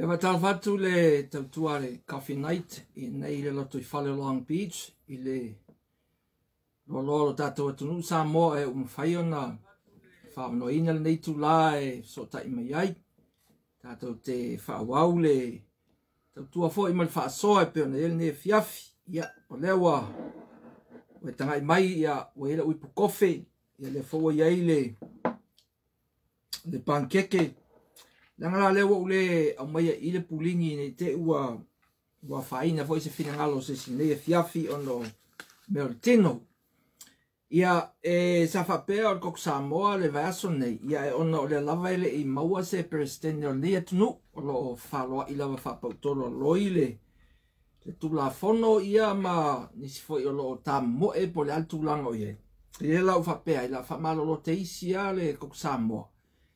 E wa tau fatu le tau tua le Coffee Night i nei le lotu i Fale Long Beach i le lololo tatou atu nu sa mo e um whaio na whaamno ina le neitu la e so ta i mai ai tatou te whaawau le tau tua fo i mali whaasoa e peo na ele ne fiafi ia o lewa o e tangai mai ia o ele uipu kofi ia le fowa iai le le pankeke le pankeke Langala lewa ule amaya ile pulingi ni te ua wa faina fo se fina ngalo se sine e fiafi ono meltino. Ia e safa pea ol kok Samoa le vaso nei. Ia e ono le lava ele i maua se peristeni o nei atunu o lo faloa i lava fa pautolo loile. Le tula fono ia ma nisi fo i o lo ta moe po le altu lango ye. Ia la ufa pea i la fa malo lo teisi ia le kok Samoa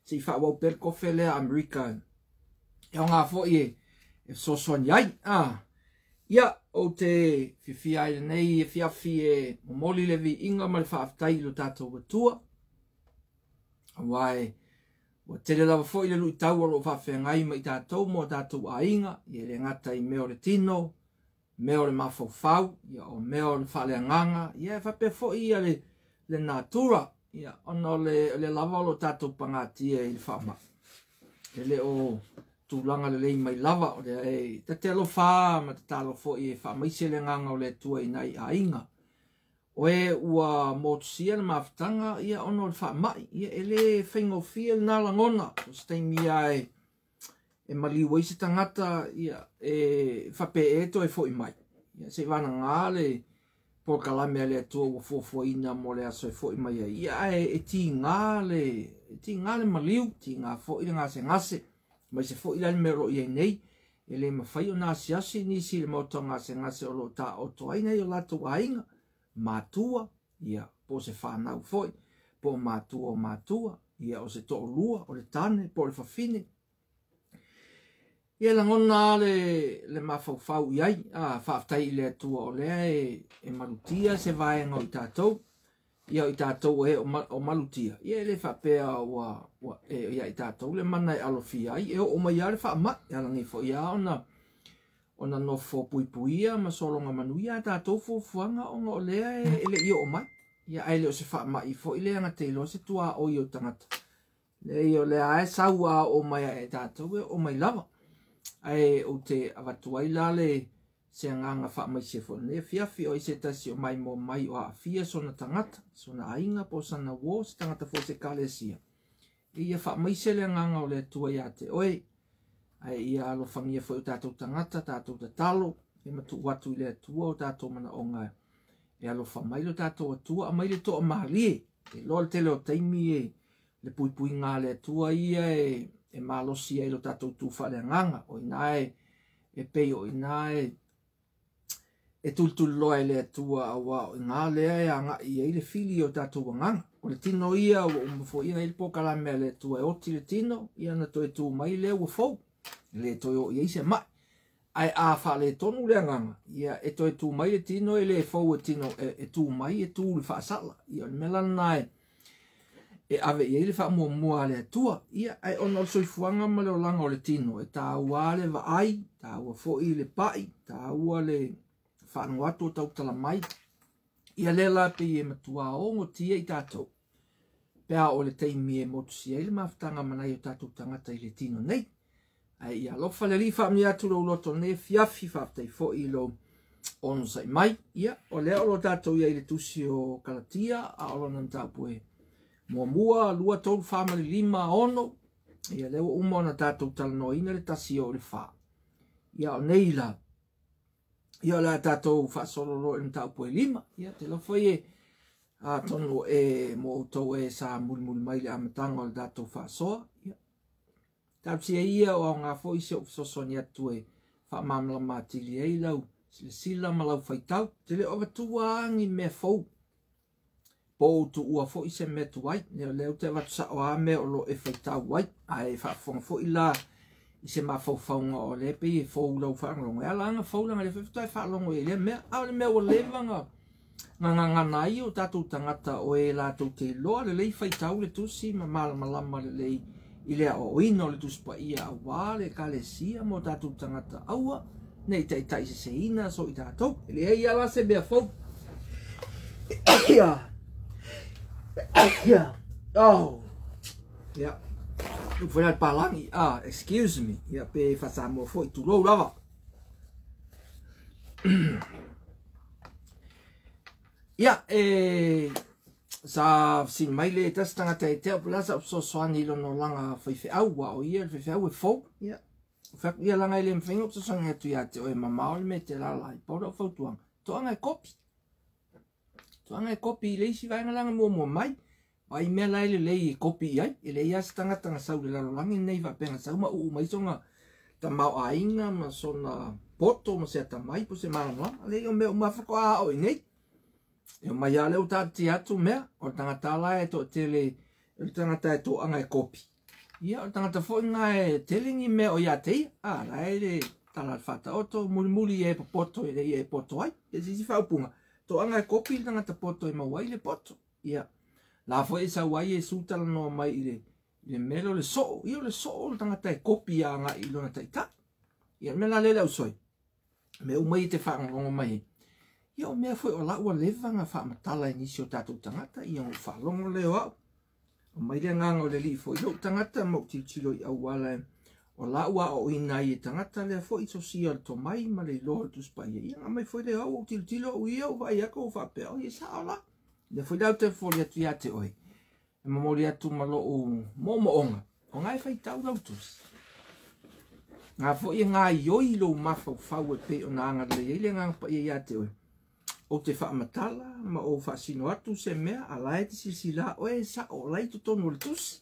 si fa wau per ko fele amerika e nga fo ye e, e so son yai a ya o te fi fi ai nei e fi afi e moli levi inga mal fa aftai lo tato wa wai Wa tere lawa fo ile lui tau alo wha whenga ima i tātou mo tātou a inga, i ere ngata i meo le tino, meo le mafau fau, i o meo le whale nganga, i e wha pe fo i ale le natura. Ia, ono le, le lava o lo tatou pangatia e i whama. E le o tūlanga le lei mai lava o le e, te te lo whama, te talo fo i e whama, i se le nganga o le tua i nai a inga. O e ua motusia na mawhitanga, ia ono le whama, ia e le whaingo fia le nalangona, o steimi a e, e mali uai se tangata, ia e whape e to e fo i mai. Ia se wana ngā le, po kala me le tu o fo fo ina mo le aso e fo i mai ai ia e ti ngale e ti ngale ma liu ti nga fo i nga se nga se mai se fo i le me ro i nei ele le ma fai ona si asi ni si le mo nga se nga se o lo ta o to ai nei o la tu ai ma tua ia po se fa na fo po ma tua ma tua ia o se to lua o le tane po le fa fine e la ngona le le ma fau fau yai a fa tai le tu o le e, e malutia se vai en o tato e o tato e o, ma, o malutia e le fa pe a wa wa e o ya tato le mana alo fi ai e o mai ar fa ma ya la ni fo ya ona ona no fo pui pui a ma solo nga manu ya tato fo fo nga o o le e, e le o mai ya ai le o se fa ma i fo i le nga te lo se tu a o yo tangata Leio le ae sau a o mai a e tātou e o mai lava ai o te avatuai lale se nganga wha mai se fo ne fia fi o se tasi o mai mo mai o a fia sona tangata sona ainga po sana wo se tangata fo se kale sia i a wha mai se le nganga o le tua ia te oe ai i a alo fangia fo o tatou tangata tatou te talo e matu watu i le tua o tatou mana o ngai e alo wha mai lo tatou a tua a mai le to a maharie e lol te leo teimi e le pui pui ngā le tua ia e e malo malosi ai lo tatou tufale nganga o inae e pei o inae e tultu loa ele atua a wa o ngā lea e anga i e le fili o tatou nganga o le tino ia o umufo ina ili po kalame ele atua e oti le tino i ana to e tū mai lea ua fau le to e o i eise mai ai a fa le tonu le nganga ia e to e tū mai le tino ele e fau e tino e, e tū mai e tū le fa asala i o le melanae e e ave i ele fa'a mua mua le atua, ia ai ona o soifuanga ma leo langa o le tino, e tā ua le va'ai, tā ua fo'i le pa'i, tā ua le fa'anu atu o tau tala mai, ia le la pe i e matua o ngo tia i tātou. Pea o le teimi e motu si eile maftanga manai o tātou tangata i le tino nei, ai ia lofa le rifa mi atu lo loto ne fiafi fa'atei fo'i lo onu sa'i mai, ia o leo lo tātou ia i le tusi o kalatia, a olo nantapu e tātou mua mua lua tau whamari lima ono, ia leo umo na tātou tala no inare tasi o le wha. Ia o neila, ia la tātou wha sororo in e tau poe lima, ia te lafo ie, a tono e mo tau e sa mulmul mai le amatanga o le tātou wha soa, ia. Tāpsi e ia o ngā fo isi o fsoso ni atu e wha mamla mātiri e ilau, sila malau whaitau, te le o vatua angi me fau pou tu ua fo i se me tu wai, ni o leo te watu sa o a me o lo e fai tau wai, a e fa fong fo i la i se ma fau fau nga o lepe i e fau lau fa ngrong, e ala anga fau langa le fai fai e fai longo i e le me, a le me o le vanga, nga nga nga na i o tatou tangata o e la tau te loa le lei fai tau le tu si ma mala ma lama le lei i le a o ino le tu spa i a wā le ka le sia mo tatou tangata aua, nei tai tai se se ina so i tatou, e le e i ala se mea fau, yeah. Oh. Yeah. Tu fuera el palangi. Ah, excuse me. Ya pe fasamo fo tu lo lava. Ya eh sa sin maile ta stanga ta e te plaza so so anilo no langa foi fe au wa o ye fe fe au fo. Ya. Fa ya langa ile mfingo so sanga tu ya te o mama o me te la la. Por fo tuang. Tuang e kopi. Ya. Tu anga e kopi i leisi vai nga langa mua mua mai. Vai mea lai lei e kopi i ai. E lei asa tangata nga sau le lalo langi nei va penga sau ma uu mai songa. Ta mau a inga ma sona poto ma sea ta mai po se maranoa. Ale i o mea umafako a o nei. E o mai ale o ta te atu mea. O tangata la e to te le. O tangata e to anga e kopi. Ia o tangata fo inga e telingi mea o ia tei. A lai le tala fata oto muli muli e po poto e le e poto ai. E si si fa upunga. E to anga e kopi ngā ta poto e mawai le poto. Ia, la fo e sa wai e sūtala noa mai ire ile melo le so'o, ia le so'o le tangata e kopi a i ilo na taita. Ia, me la lele au soi, me umai te whaanga ngongo mai he. Ia o mea fwe o la ua lewa ngā whaamatala e nisi o tātou tangata, ia o whaalongo leo au. O mai le nganga o le li fo, ilo tangata mo ti chilo i au wala e O la ua o ina i tangata lea fo i tosi al to mai ma le loa tu spai e i a mai foi le au o til tilo u ia u vai a kou fape o i sa o la. Le foi lau te fo li e atu iate oi. E ma mori atu ma lo u momo onga. O ngai fai tau lau tus. Ngā fo i ngā ioi lo mafau fau e pe o nā ngā le ele ngā pa i iate oi. O te fa matala ma o fa sino atu se mea a lai te sisila o e sa o lai tu tonu le tusi.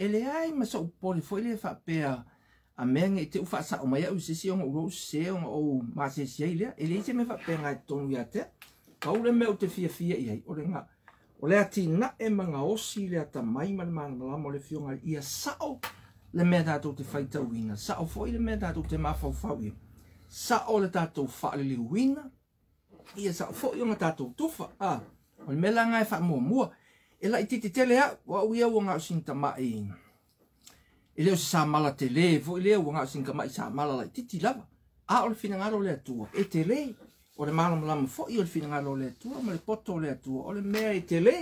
ele ai ma sou pole foi ele fa pe a a men e te fa sa o mai o se se o ro se o o ma se se ele ele se me fa pe ngai ton ya te pa ole me o te fia fia ia o le nga o le ati na e ma nga o si le ata mai ma le ma la mo le fio nga ia sa o le me da to te fa ta wina sa o foi le me da to te ma fa fa wi sa o le ta to fa le wina ia sa o foi o ma ta to tu fa a o le me la nga e fa mo mo e la iti te tele ha, wa ui au ngā sin ta mai. E leo sa mala te le, fo i e leo wa ngā sin ka mai sa mala la iti ti lava. A ole fina ngā lo le atua, e te le. O le malam lama fo i ole fina ngā lo le atua, ma le poto le atua, o le mea e te le.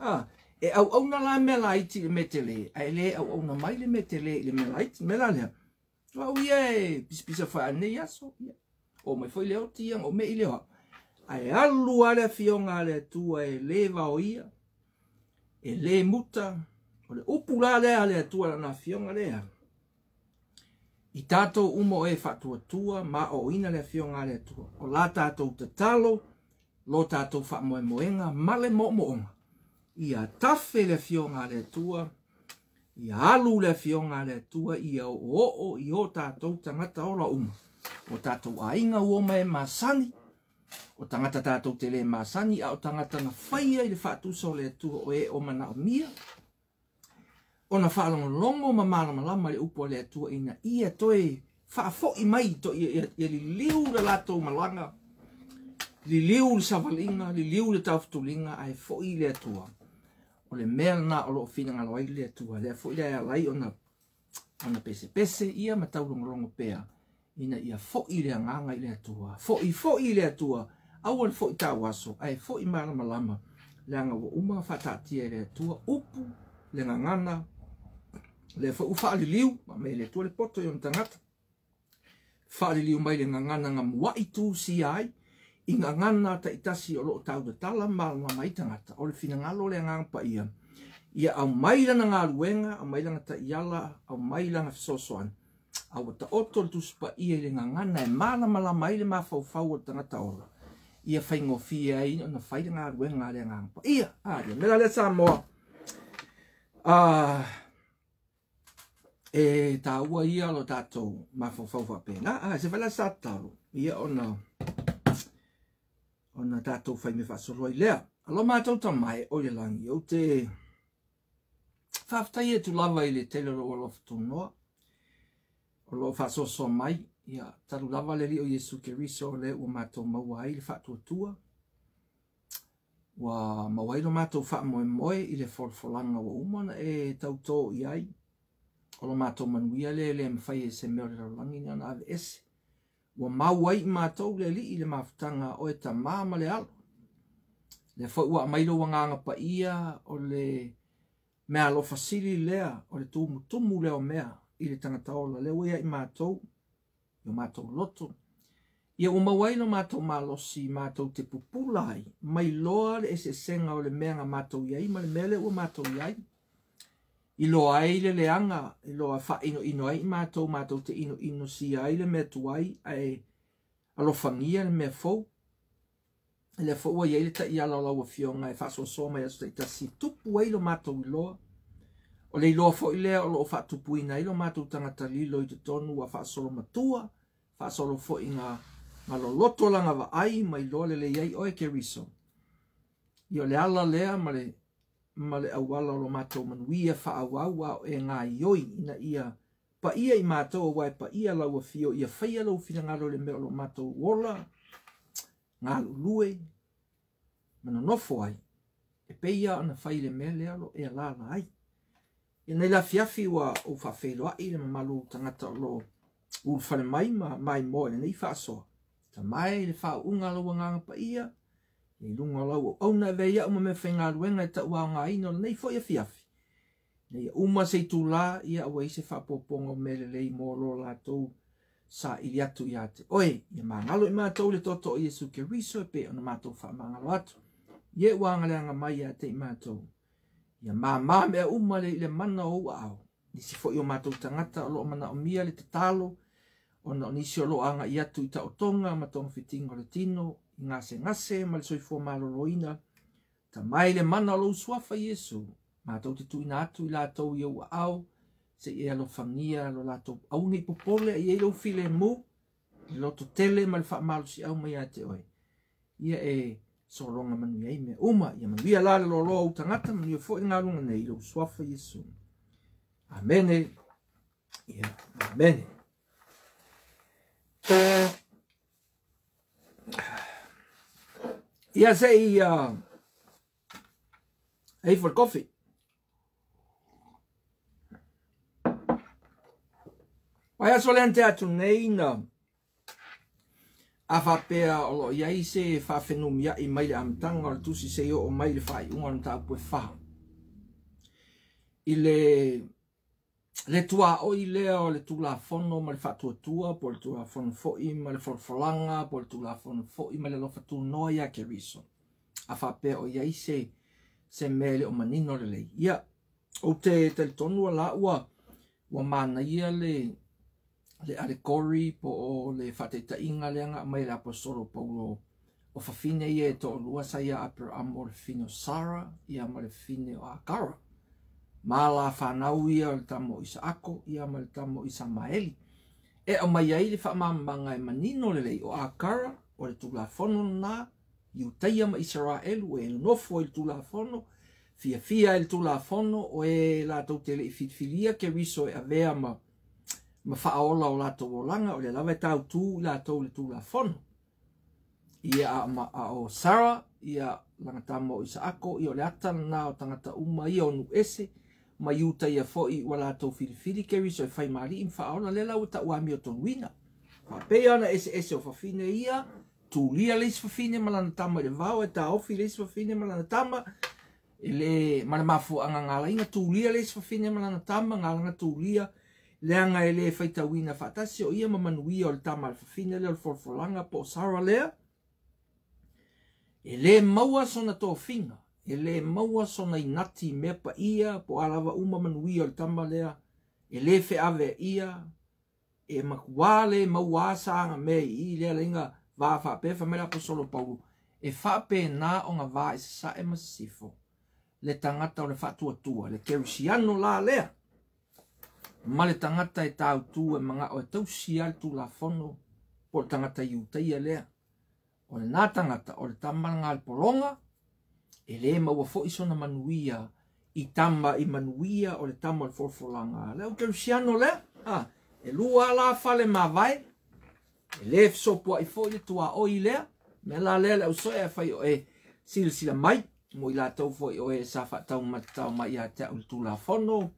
Ha, e au au na la me la iti le me te le. A e le au au na mai le me te le, le me la iti, me la lea. Wa ui e, pisipisa fai ane yaso. O mai fo i leo ti o me i leo ha. A e alu ale fionga le atua e le va o ia e le muta, o le upu la lea le atua na fionga lea. I tato umo e fatua tua, ma o ina le fionga le atua. O la tato te talo, lo tato fa moe moenga, ma le mo moonga. I a tafe le fionga le atua, i a alu le fionga le atua, i a o o i o tato tangata o la umo. O tato a inga uome ma sani, o tangata tātou te le māsani a o tangata na whaia i le whātū sa o le tū o e o mana o mia. O na whālongo longo ma mālama lama le upo le tū i na ia toi whāfo i mai to i e li liu le lātou malanga. Li liu le savalinga, li liu le tawhtulinga a e fo i le tū. O le mea na o lo fina ngaloi le tū. Le fo i le a lai o na, o na pese pese ia ma taurongo longo pea. Ia ina ia fo i le nganga i le atua. Fo i fo i le atua. Awan fo i tawaso. Ai fo i malama lama. Le anga wa uma fatatia i le atua. Upu le ngangana. Le fo ufa ali liu. Ma me le atua le poto yon tangata. Fa li liu mai le ngangana ngam wa i si ai. I na ta itasi o lo tau de tala marama mai tangata. O le fina ngalo le ngang pa ia. Ia au mailanga ngā ruenga, au mailanga ta iala, au mailanga fisoso ana au ta oto tu spa i e nga ngana e mana mala mai le mafau o tanga ta ora. Ia fai ngofi e ai, ona fai le ngā rue ngā le ngā ngā. Ia, ari, mela le Samoa. Ah, e ta ua ia lo tatou mafau fau fau pena. Ah, se vala sataro. Ia ona, ona tatou fai me fasoro i lea. Alo mātou ta mai, oi langi, o te... Fafta ia e tu lava i le telero o lofa tu noa o lo fa so so mai ia talu lava le li o Jesu Kristo le o mato mawai le fatu tua wa mawai lo mato fa mo mo i le for for langa o umana e tau to i ai o lo mato man wi ale le mfa ye e se mer lo langi na na es wa mawai mato le li i le maftanga o eta mama le al le fo wa mai lo wanga pa ia o le mea lo fasili lea o le tumu tumu leo mea i le tangata ola. Leo ia i mātou, i mātou loto. Ia o mawai no mātou mālosi, mātou te pupulai, mai loa le ese senga o le mea ngā mātou iai, ma le mea le o mātou iai. I loa ai le leanga, i loa wha ino ino ai, mātou mātou te ino ino si ai le mea tuai, ai e alofangia le mea fau. Le fau a iai le ta i ala lau a fionga, e fa so soma i asu ta i tasi, tupu ai lo mātou i loa. O le iloa fo ilea o loo fatu puina ilo mātou tangata lilo i te tonu wa faa solo matua, faa solo fo i ngā ngā lo loto langa wa ai mai loa lele iai oe ke riso. I o le ala lea ma le, ma le awala o lo mātou manuia faa wau wa e ngā ioi ina ia pa ia i mātou wae pa ia lau a fio ia faya lau fina ngā lo le me o lo mātou wola ngā lulue mana nofo ai e peia ana faile me lealo e alala ai. E nei la fiafi wa o fa feiloa i le mamalu tangata lo ul mai ma mai mo i nei fa so. Ta mai le fa unga lo wanganga pa ia, i lunga lo o na vea uma me fenga ruenga i ta ua nga ino le nei foia fiafi. Nei uma se tu la ia a ua se fa poponga me le lei mo lo la tau sa ili atu i ate. Oe, i mangalo i mātou le toto o Jesu ke riso e pe ona mātou wha mangalo atu. Ie ua angaleanga mai i ate i mātou ia mamā mea uma le i le mana oua ao nisi foʻi o matou tagata o loo manaʻomia le tatalo ona o nisi o loo agaʻi atu i taʻotoga ma togafitiga o le tino i gasegase ma le soifua malōlōina tamae le mana o lou suafa iesu matou te tuuina atu i latou ia ua ao seʻi e alofagia lo latou auga i popole a iai lou filemu i loto tele ma le faamalosiʻau ma iā te oe ia e eh, solologa manuiai mea uma ia manuia la le loloa ou tagata manuia foʻi galuga nei lou suafa iesu amene ia amene ia seʻi ia ei for coffee Vai asolente atu nei na a fa pea o lo ia i se fa fenu mia i mai le amtanga o tusi se o mai le fai unga no tāpu e fa. I le, le tua o i lea o le tu la fono ma le fa tua tua, po le tua fono fo i ma le fono falanga, po le tu la fono fo i ma le lofa tu noa ia ke riso. A fa pea o ia i se se mele o manino le lei. Ia, o te tel tonu a la ua, ua mana ia le, le ale kori po o le fate ta inga le anga mai le apostolo paulo o fa fine ia e to o lua sa ia apur amo le fino sara ia ma le fine o akara ma la fa nau ia le tamo isa ako ia ma le tamo isa maeli e o mai ai le fa mamanga e manino le lei o akara o le tula fono na iu teia ma isa e le nofo e le tula fono fia fia e le tula fono o e la tau tele i fitfilia ke riso e avea ma ma fa o la o la to langa o le lava ta o tu la to le tu la fon ia a ma a o sara ia langa ta mo isa ako i o le ata na o tangata uma i o nu ese ma yuta ia fo i wala to filifili keri so e fai mali im fa o la le la uta ua mi o ton wina fa pe ana ese ese o fa fine ia tu li a lis fa fine ma lana ta ma le vau e ta o fi lis fa fine ma lana ta ma ele ma na mafu anga ngala inga tu li a lis fa fine ma lana ta ma ngala tu li a lis leanga e le faita wina fatasi o ia mamanui o le tama al fafine le alforfolanga po sara lea. E le maua sona tō finga, e le maua sona inati mea pa ia po alava u mamanui o le tama lea, e le fe ave ia, e makuwa le maua saanga mea i lea linga vaa faape famela po solo paulu, e faape na o nga vaa e sa e masifo, le tangata o le fatua tua, le kerusiano la lea ma le tangata e tau tū e manga o e tau sial tū la fono po le tangata i utai a e lea. O le nā tangata o le tamara ngā le polonga e le ma ua fōi sona manuia i tama i manuia o le tamara forfolanga. Le o kerusiano lea, ah, e lua la fale ma vai, e le sopua i fōi le tua oi lea, me la lea le usoe e fai o e sila sila mai, mo i la tau fōi o e sa fa tau matau mai a te au tū la fono,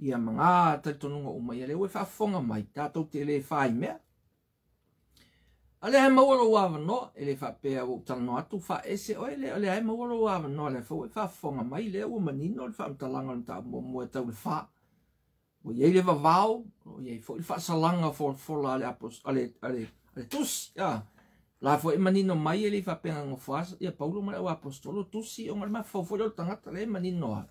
ia mga talitonunga umai ale ue whafonga mai tātou te le whai mea. Ale hai mawara o awano, ele wha pēa o tano atu, wha ese o ele, ale hai mawara o awano, ale fau e wha whonga mai, le o manino, le wha mtalanga na tau mua mua tau le wha. O iei le wawau, o iei fau, le wha salanga fo fola ale apos, ale, ale, ale tus, ya. La fau e manino mai, ele wha pēa ngā fuasa, ia paulo mara o apostolo, tusi, o ngā le mā fau fau le o tangata, le manino ha.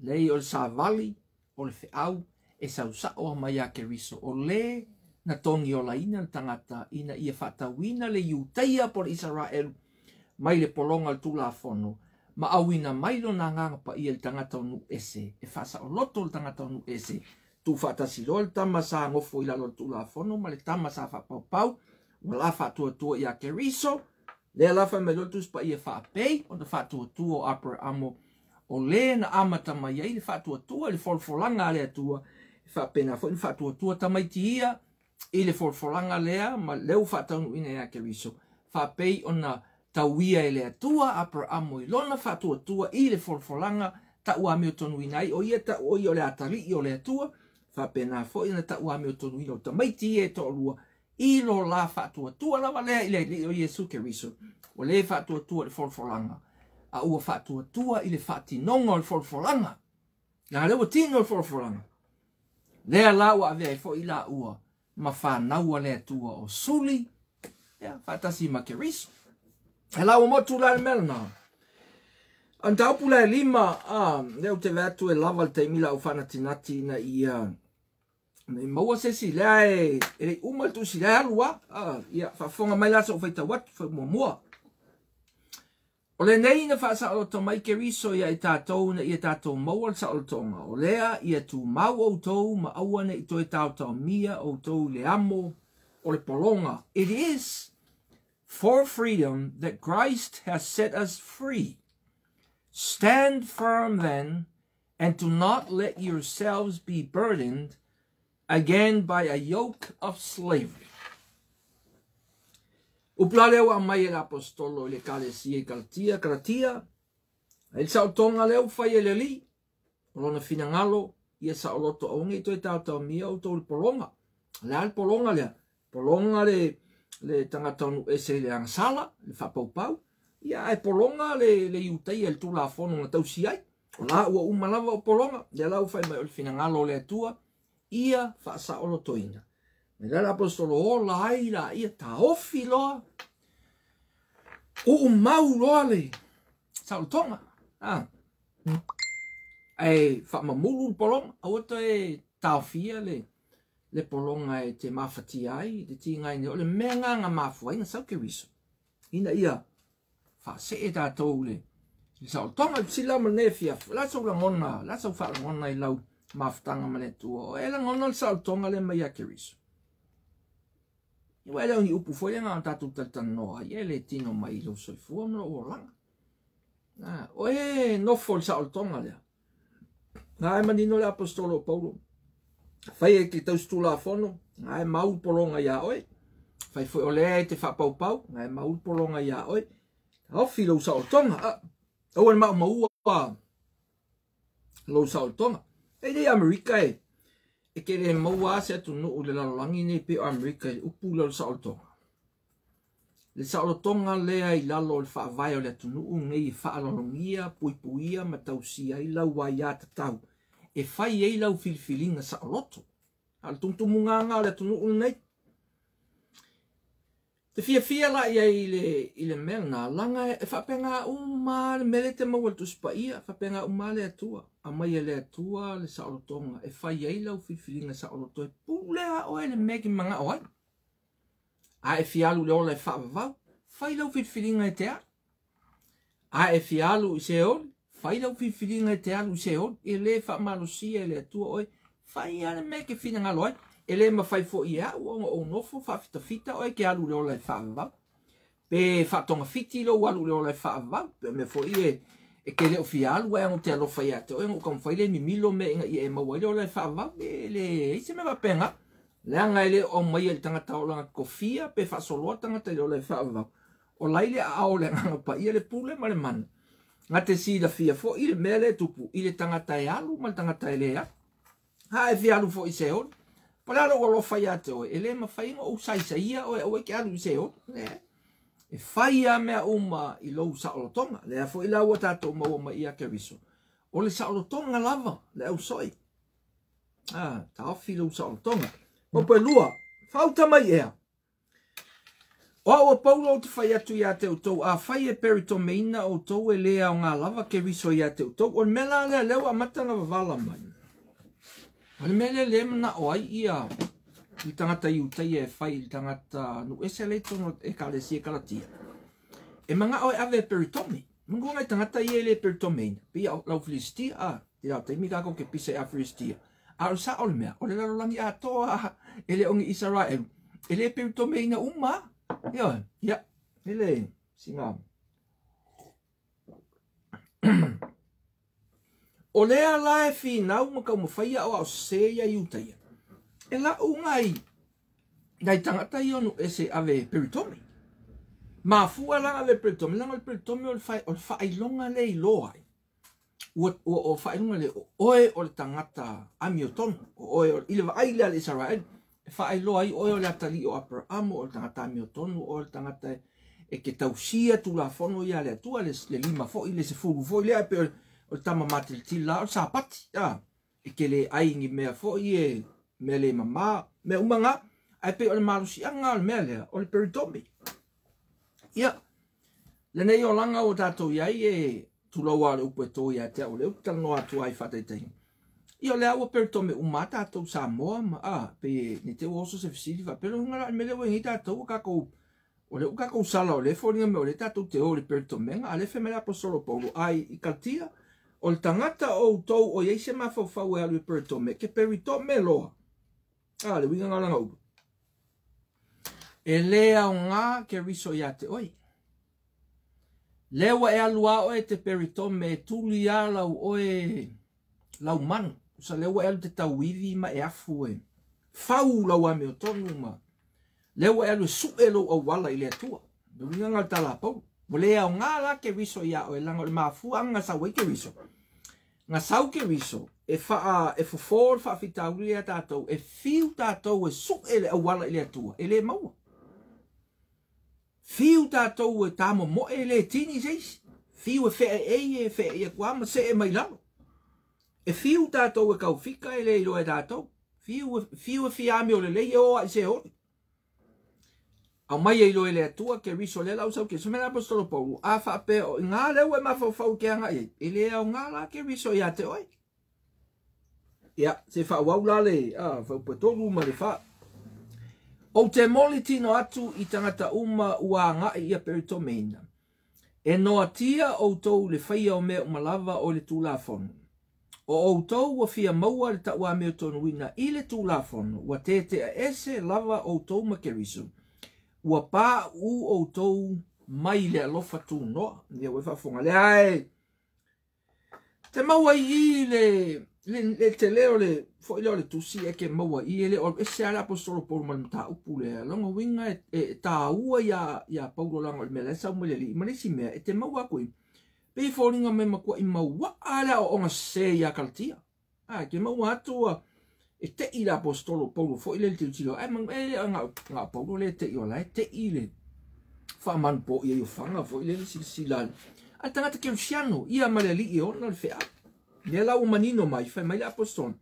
Le i o le sa vali, o le feau e sau sao mai a keriso o le na tongi o laina na tangata ina ia fatawina le iuteia por Israel mai le polonga le tula afono ma awina mai lo na nganga pa ia le tangata onu ese e fasa o loto le tangata onu ese tu fata si lo le tama sa ngofo ila lo tula afono ma le tama sa fa pau pau wala fa tua tua ia keriso le alafa me lotus pa ia fa e pei on fa tua tua o apre amo o le na amata mai ai le fatua tua le folfolanga le tua e fa pena fo le fatua tua ta mai tia e le folfolanga le ma le u fatua ina ia ke riso fa pei ona ta uia ele tua a per amo i lona fatua tua i le folfolanga ta ua me tonu ina o ia ta o ia le atali i o le tua fa pena fo ina ta ua me tonu ina ta mai tia e to lua i lo la fatua tua la vale ile o Jesu ke riso o le fatua tua le folfolanga mm a ua whātua tua i le whāti nonga o le wholwholanga. Nā le ua tino le wholwholanga. Lea lawa avea e fo i la ua ma whānaua lea tua o suli. Ia, yeah, whātasi ma ke riso. He lawa motu la le melana. An taupu la e lima, a, uh, leo te vētu e lava le teimila o whanatinati na i a... Uh, Nei maua se si lea e, e umatu si lea alua, uh, ia, yeah, whafonga mai lasa o feita watu, whafonga mua. O le nei na whaasao to mai ke riso ia i tātou na ia tātou maual sa o tonga. O lea ia tū mau au tau ma auana i toi tātou mia au tau le amo o le polonga. It is for freedom that Christ has set us free. Stand firm then and do not let yourselves be burdened again by a yoke of slavery. Upla leo a mai el apostolo le kale si e kaltia, kratia. El sao tonga leo fai ele li. Olona fina ngalo. Ia sa oloto aungi toi tau tau mia o tau polonga. Le al polonga lea. Polonga le le tanga tonu ese le angsala. Le fa pau pau. Ia e polonga le le iutai el tu la fono na tau siai. O la ua umalava o polonga. Le lau fai mai o le fina ngalo le atua. Ia fa sa oloto ina. Ia Me lera apostolo o oh, la aira i e ta ofi loa. O u mau loa le. Sa o tonga. Ah. Ei, wha ma mulu polonga. A wata e ta ofi le. Le polonga e te mawhati ai. Te ti ngai ne o le mea nga nga mawhua. Inga sau ke wiso. Ina ia. Wha se e tātou le. Sa o tonga tsi la ma ne fia. La sa ula mona. La sa ufa la mona i lau. Mawhatanga ma le tua. O e la ngona sa o tonga le mai a ke wiso. I wai leo ni upu foile ngā tātou tātou noa, i e le tino mai lo soi fua mra o langa. O e no fol sa ol tonga lea. Nga e mani no le apostolo paulo. Fai e ki tau stula a fono, nga e mau polonga ia oi. Fai foi ole e te fapau pau, nga e mau polonga ia oi. Au fi lo sa ol tonga, au e mau maua lo sa ol tonga. E le Amerika e, eh e kere e maua ase atu no u le lalangi nei pe o Amerika i upu le sa o tonga. Le sa o tonga lea i lalo le faa vai o le atu no u ngei i faa lorongia, pui puia, matau sia i lau wai a te tau. E fai e lau filfilinga sa o loto. Al tungtumunganga o le atu no u nei Te fia fia la ia i le, i le mea ngā langa e whapenga o māre mele te mau atu spa ia, e whapenga o māre atua. A mai e le atua le sa orotonga, e whai ei lau whiwhiringa sa oroto e pūlea o e le mea ki manga o ai. A e fialu le ola e whapavau, whai lau whiwhiringa e te aru. A e fialu i se ori, whai lau whiwhiringa e te aru i se ori, e le whapamalosia e le atua oi, whai ia le mea ki whiringa lo ai ele ma fai fo ia u o no fo fa fita fita o e ke alu le ole fa pe fa ton fiti lo alu le ole fa va pe me fo ie e ke le ofi alu e mo te alo fa ia to e mo kom fai le mi milo me e e ma wai le ole fa va pe le e se me va penga le anga ele o mai el tanga ta ola ko fia pe fa so lo tanga te ole fa va o laile a o le anga pa ia e le pule ma le man nga te si da fia fo ile mele tupu ile tanga ta e alu ma tanga ta ele ha e fia alu fo i se ole Palaro wa lofa ya te oe, ele ma fai o sai sa ia oe, oe ke anu se o, ne? E fai ya mea uma i lou sa o tonga, le afo ila ua tato uma uma i a ke viso. O le sa o tonga lava, le au soi. Ah, ta ofi lou sa o tonga. Mo pe lua, fauta mai ea. O a ua paulo o te fai atu ya te o tou, a fai e perito meina o tou e lea o ngā lava ke viso ya te o tou, o le mela lea lewa matanga vavala maina. Ano mele le mana o ai ia i tangata i utai e whai i tangata nu e se leitono e ka le si e karatia. E manga o e ave peritomi. Mungu ngai tangata i e le peritomi. Pi a lau filistia a i rao teimi kako ke pisa e a filistia. A rusa o le mea. O le lalo langi a toa e le ongi isara e. E le peritomi ina uma. Ia, ia. E le singa. Ia. O lea la e fi nau ma kau mawhaia o au seia iutaia. E la o ngai, dai tangata i onu e se ave peritomi. Ma fua la ave peritomi, langa peritomi o le fai longa le i loa i. O fai longa le oe o le tangata amioton, o oe o ile vai lea le Israel, e fai loa i oe o le atali o Abrahamo o le tangata amioton, o le tangata e ke tausia tu la fono ia le atua le lima fo i le se fulu fo i le apeo le o tama mate ti la o sapati a e ke le ai ngi mea fo i e me le mama me umanga ai pe o le marusi a ngā le mea lea o le peritomi ia le nei o langa o tato i ai e tu lau a le upe to i a te o le uptan noa tu ai fatai ia le awa peritomi uma tato sa moa ma a pe ni te oso se fisiri fa pero hunga la me le wengi tato o kako o le uka kousala o le fo ringa me o le tato te o le peritomi a le femele apostolo paulo ai i katia ia o le tangata o tau o yeise ma fau fau e alwe peri tome, ke peri tome loa. A le winga ngā langa ubu. E lea o ngā ke riso i ate oi. Lewa e alua o e te peri tome, tu li a lau o e lau manu. Sa lewa e alu te tau iri ma e afu e. Fau lau a me o tonu ma. Lewa e alu e su e lo o wala i lea tua. Le winga ngā tala pau. Wolea o ngā la ke riso i a o e langa o le maa fu anga sa wei ke riso. Wolea o ngā la ke riso i a o e langa o le maa fu anga sa wei ke riso nga sau ke viso e fa a e fo for fa fi tauri e tato e fiu tato e su ele a wala ele tua ele mau fiu tato e tamo e e mo ele tini seis fiu e fe e e fe e kwa ma se e mai la e fiu tato e kau fika ele lo e tato fiu fiu fi ami ole le yo e se ole Au mai e loe lea tua ke riso le lau sau ke sume na apostolo pau. A fa pe o ngā leu e mafau fau ke anga e. E lea ngā la ke riso i ate oi. Ia, se fa wau la le. A, fau pa tolu ma le fa. O te moli tino atu i tangata uma ua ngā e ia perito meina. E noa tia o tou le faya o me o malava o le tula fonu. O o tou wa fia maua le tau a me o tonu wina i le tula fonu. Wa tete a ese lava o tou ma ke Wa ua pā u outou mai le alofa tū noa. Nia ue whafunga le ae. Te maua i le, le, le te leo le, fo i leo le tusi e ke maua i e le, o e se ala po soro poru manu tā upu le alonga winga e, e tā ua ia, ia paulo langa le mele sa umwele li. Manisi mea e te maua koe. Pe i fōringa me makua i maua ala o onga se ia kaltia. Ah, ke maua atua. Ah, e te ira apostolo Paulo fo ile te tino ai mang ele nga nga Paulo le te yola e te ile fa man po ye yo fanga fo ile si si lan atanga te kemfiano ia maleli e ona le fea le la umanino mai fa mai apostol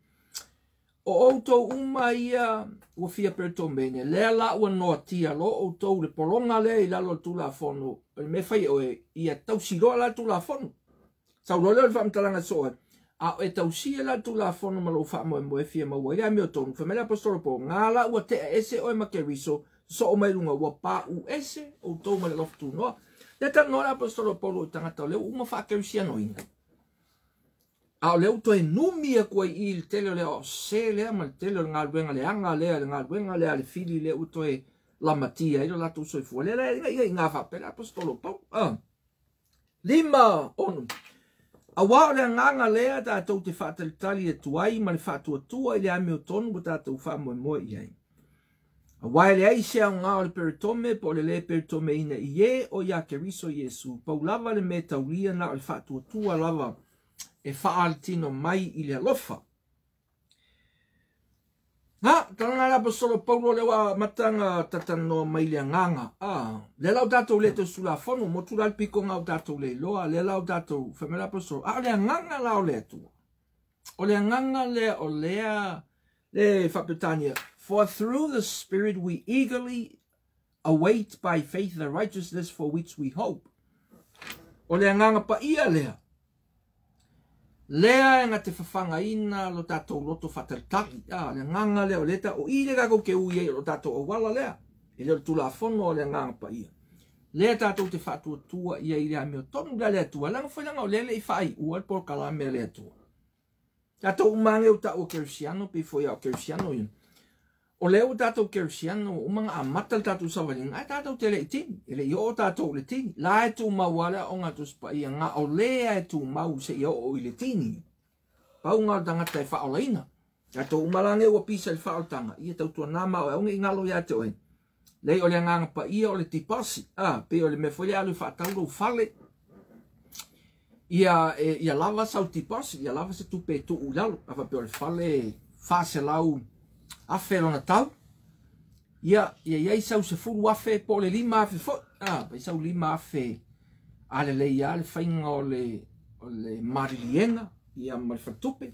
o auto uma ia o fia per to bene le la u no tia lo auto le polonga le la lo tu la fono me fa e, ia tau si lo la tu la fono sa lo le fam talanga soat a e tau si e la tu la fono ma lo fa mo e mo e fie ma wai a mio tonu fa me la pastoro po ngā la ua te a e ese o e ma ke riso so o mai lunga ua pā u ese o tau ma le lof tu noa le tan no la pastoro po lo i tangata o leo uma fa ke usia no inga a o leo to e numi e kua i il tele o leo se lea ma le tele o ngā ruenga le anga lea le ngā ruenga lea le fili le uto e la matia i lo la tu soifua le la e ngā fa pe la pastoro po lima onum A o le nganga lea ta atou te whaatalitali e tuai ma le whaatua tua i le ame o tonu ta atou wha moe moe i ai. Awa e le aise au ngā o le peritome po le le peritome ina i e o ia ke riso Jesu. Pau lava le me tauria na o le whaatua tua lava e whaaltino mai i le alofa. Ha, tanga la solo Paulo le wa matanga tatano mai nganga. Ah, le lau dato le te sula fono mo tu dal piko ngau dato le lo le lau dato fa me solo. Ah, le nganga la le tu. O le nganga le o le le fa For through the spirit we eagerly await by faith the righteousness for which we hope. O le nganga pa ia lea lea e nga te whawhanga ina lo tātou loto whatertaki, a le nganga leo leta o i le kako ke uie lo tātou awala lea, e leo tula whono o le nganga pa ia. Lea tātou te whatua tua ia i lea meo tonu la lea tua, langa whainanga o lele i whai ua por kala mea lea tua. Tātou umange o tāu o kerusiano, pifo ia o kerusiano yun o leo tātou kerisiano, o manga amata le tātou sawari, ngai tātou te rei tini, ele i o tātou le tini, la e tū mawara o ngā tu spai, ngā o lea e tū mau se i o i le tini, pau ngā tangata e whao leina, ngā tō umarange ua pisa i whao tanga, i e tau tua nā mau, e unge i ngalo ia te oen, lei o le ngā pa ia o le tipasi, a, pe o le me foli alu whaatau rau fale, Ia, e, ia lava sau tipasi, ia lava se tupe tu ulalo, apa pe o le fale, fase lau, afe lona tau. Ia, ia, ia, ia, se furu afe, po le lima afe, fo, ah, ia, sau lima afe, ale le ia, le fainga o le, o le marilienga, ia marifatupe.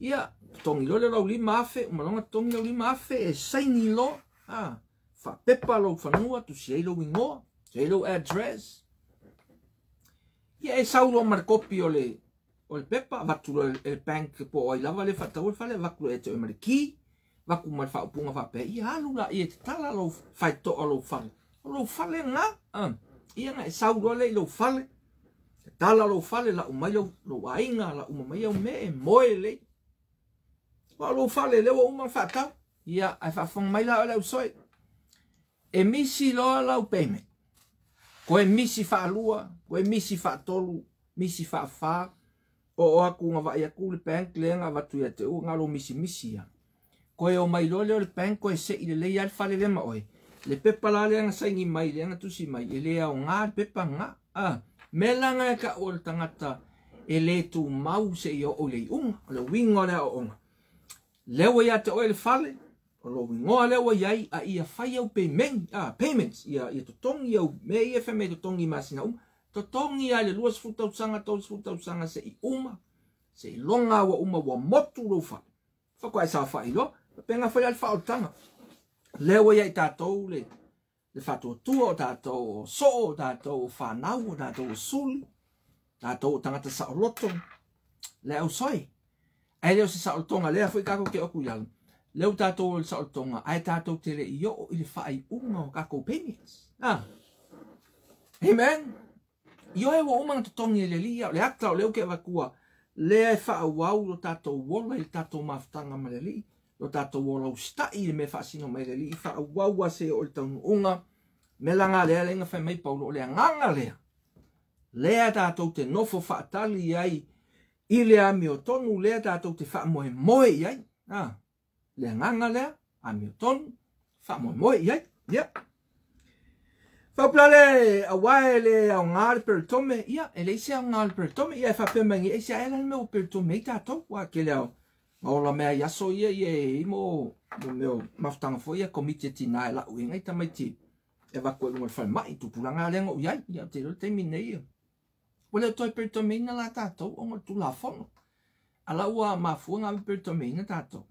Ia, tongi lo le lau lima afe, umalonga tongi lau lima afe, e saini lo, ah, fa pepa lo fanua, tu si eilo ingoa, tu eilo address. Ia, e sau lo marikopi o le, o le pepa, vatu lo le bank po oilava le fatau, le fale, vaku lo eto e, e marikii, waku mai fa upunga fa pe i halu la i te tala lo fa to lo fa lo fa le nga i ana e sau lo le lo fa le tala lo fa le la umai lo lo ainga la umai mai me e moe le wa lo fa le le wa umai fa ta i a fa fong mai la le usoi e misi lo la upeme ko e misi fa lua ko e misi fa tolu misi fa fa o o aku nga va ya kul pe nga va tu ya te u nga lo misi misi ya ko e o mai lole o le pen ko e se i le lei al fale le maoe. Le pepa la le anga saingi mai le anga tusi mai e le au ngā le pepa ngā. Ah, me langa e ka o le tangata e le tu mau se i o o le iunga, o le wingo e e le o onga. Lewa ia te oe le fale, o lo wingoa lewa e iai a ia fai au payment, ah, payments, ia, ia totongi au me i efe me totongi masina um, totongi a le luas futau sanga, tos futau sanga se i uma, se i longa wa uma wa motu lo fa. Fakua e sa fai loa penga foi al faltanga le wo yai tato le le fatu tu o tato so o tato fa nau o tato sul tato tanga te sa roto le au soi ai le sa tonga le foi kako ke oku yal le tato o sa tonga ai tato te le yo o ile fa ai unga o kako penis ah amen yo e wo umang tonga e le li le akta o e le o ke vakua le fa wau o tato wo le tato maftanga malelii o tātou o rau stai le me whaasino mai le li i wha wawa se o le taunu unga me langa lea le ngafai mai paulo o lea nganga lea lea tātou te nofo whaatali iai i lea mi o tonu lea tātou te wha moe moe iai ah. lea nganga lea a mi o tonu wha moe moe iai ia yeah. Fapla le a wae le a o ngāre per tome, ia, yeah. e le isi a o ngāre per tome, ia e fapemangi, e isi a elan me o per tome i tātou, wā ke le au, Ma ola mea yaso ia ia e imo mo meo maftanga fo ia komite ti nae la ue ngai tamaiti e wako e lunga fai mai tu pulanga a lengo iai ia te lo te mine ia. Wale toi perito meina la tatou o ngol tu lafono. Ala ua ma fua ngā perito meina tatou.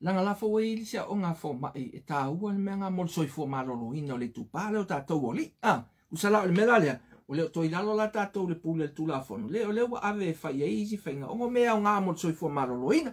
Langa lafo wa ilisia o ngā fo mai e tā ua ni mea ngā mol soi fua marolo ino le tu pāle o tatou o li. Ha, usala o le mela lea. Wale toi lalo la tatou le pule tu lafono. Leo leo wa ave fai e izi fai ngā o ngā mol soi fua marolo ino.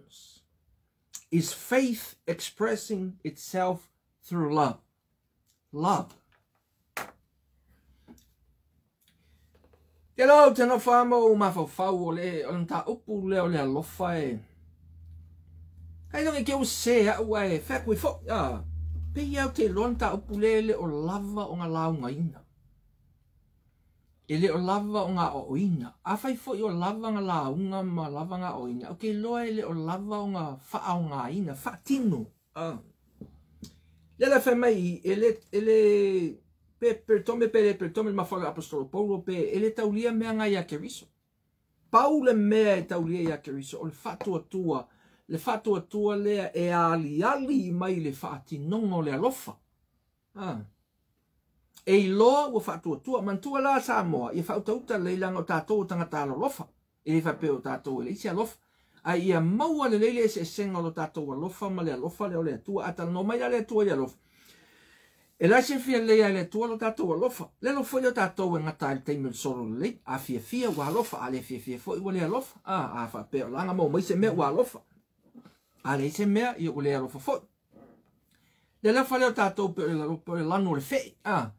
is faith expressing itself through love. Love. Te lau tēnā whāmau mawhawhau o le, o tā upu leo le alofa e. Hei tongi kia o se au e, whakui fo, a, pei au te lon tā upu le le o lava o ngā launga ina. e le o lava o ngā oina. A fai fo i o lava ngā launga ma lava ngā oina. Ok, loa e le o lava o ngā faa ngā ina, faa tino. Uh. Le la fai mai, e le, e tome, pe, le, per tome, ma fai apostolo Paulo, pe, e le taulia mea ngā ia keriso. Paule mea e taulia ia keriso, o le faa tua tua, le faa tua tua lea e ali ali mai le faa tinongo le alofa. Ah. e tu tu man tu la sa mo fa tu ta samoa ia faautauta leilaga ta tatou lo tagata alolofa i fa pe o tu e le isi alofa ai ia mo wa le le se o lo ta tu lo fa ma le lo fa le o le atua atalanoa mai la le tu i lo alofa e la se fi le ia le tu lo ta tu lo fa le lo alofa i ta tu e ta te mil so lo le a fi lelei afiafia ua alofa a le afiafia foʻi ua le lo fa a a faapea o laga mo mai se mea ua alofa a le se me ia ua le alofa foʻi le lafa le o tatou pe o pe lano no le fe a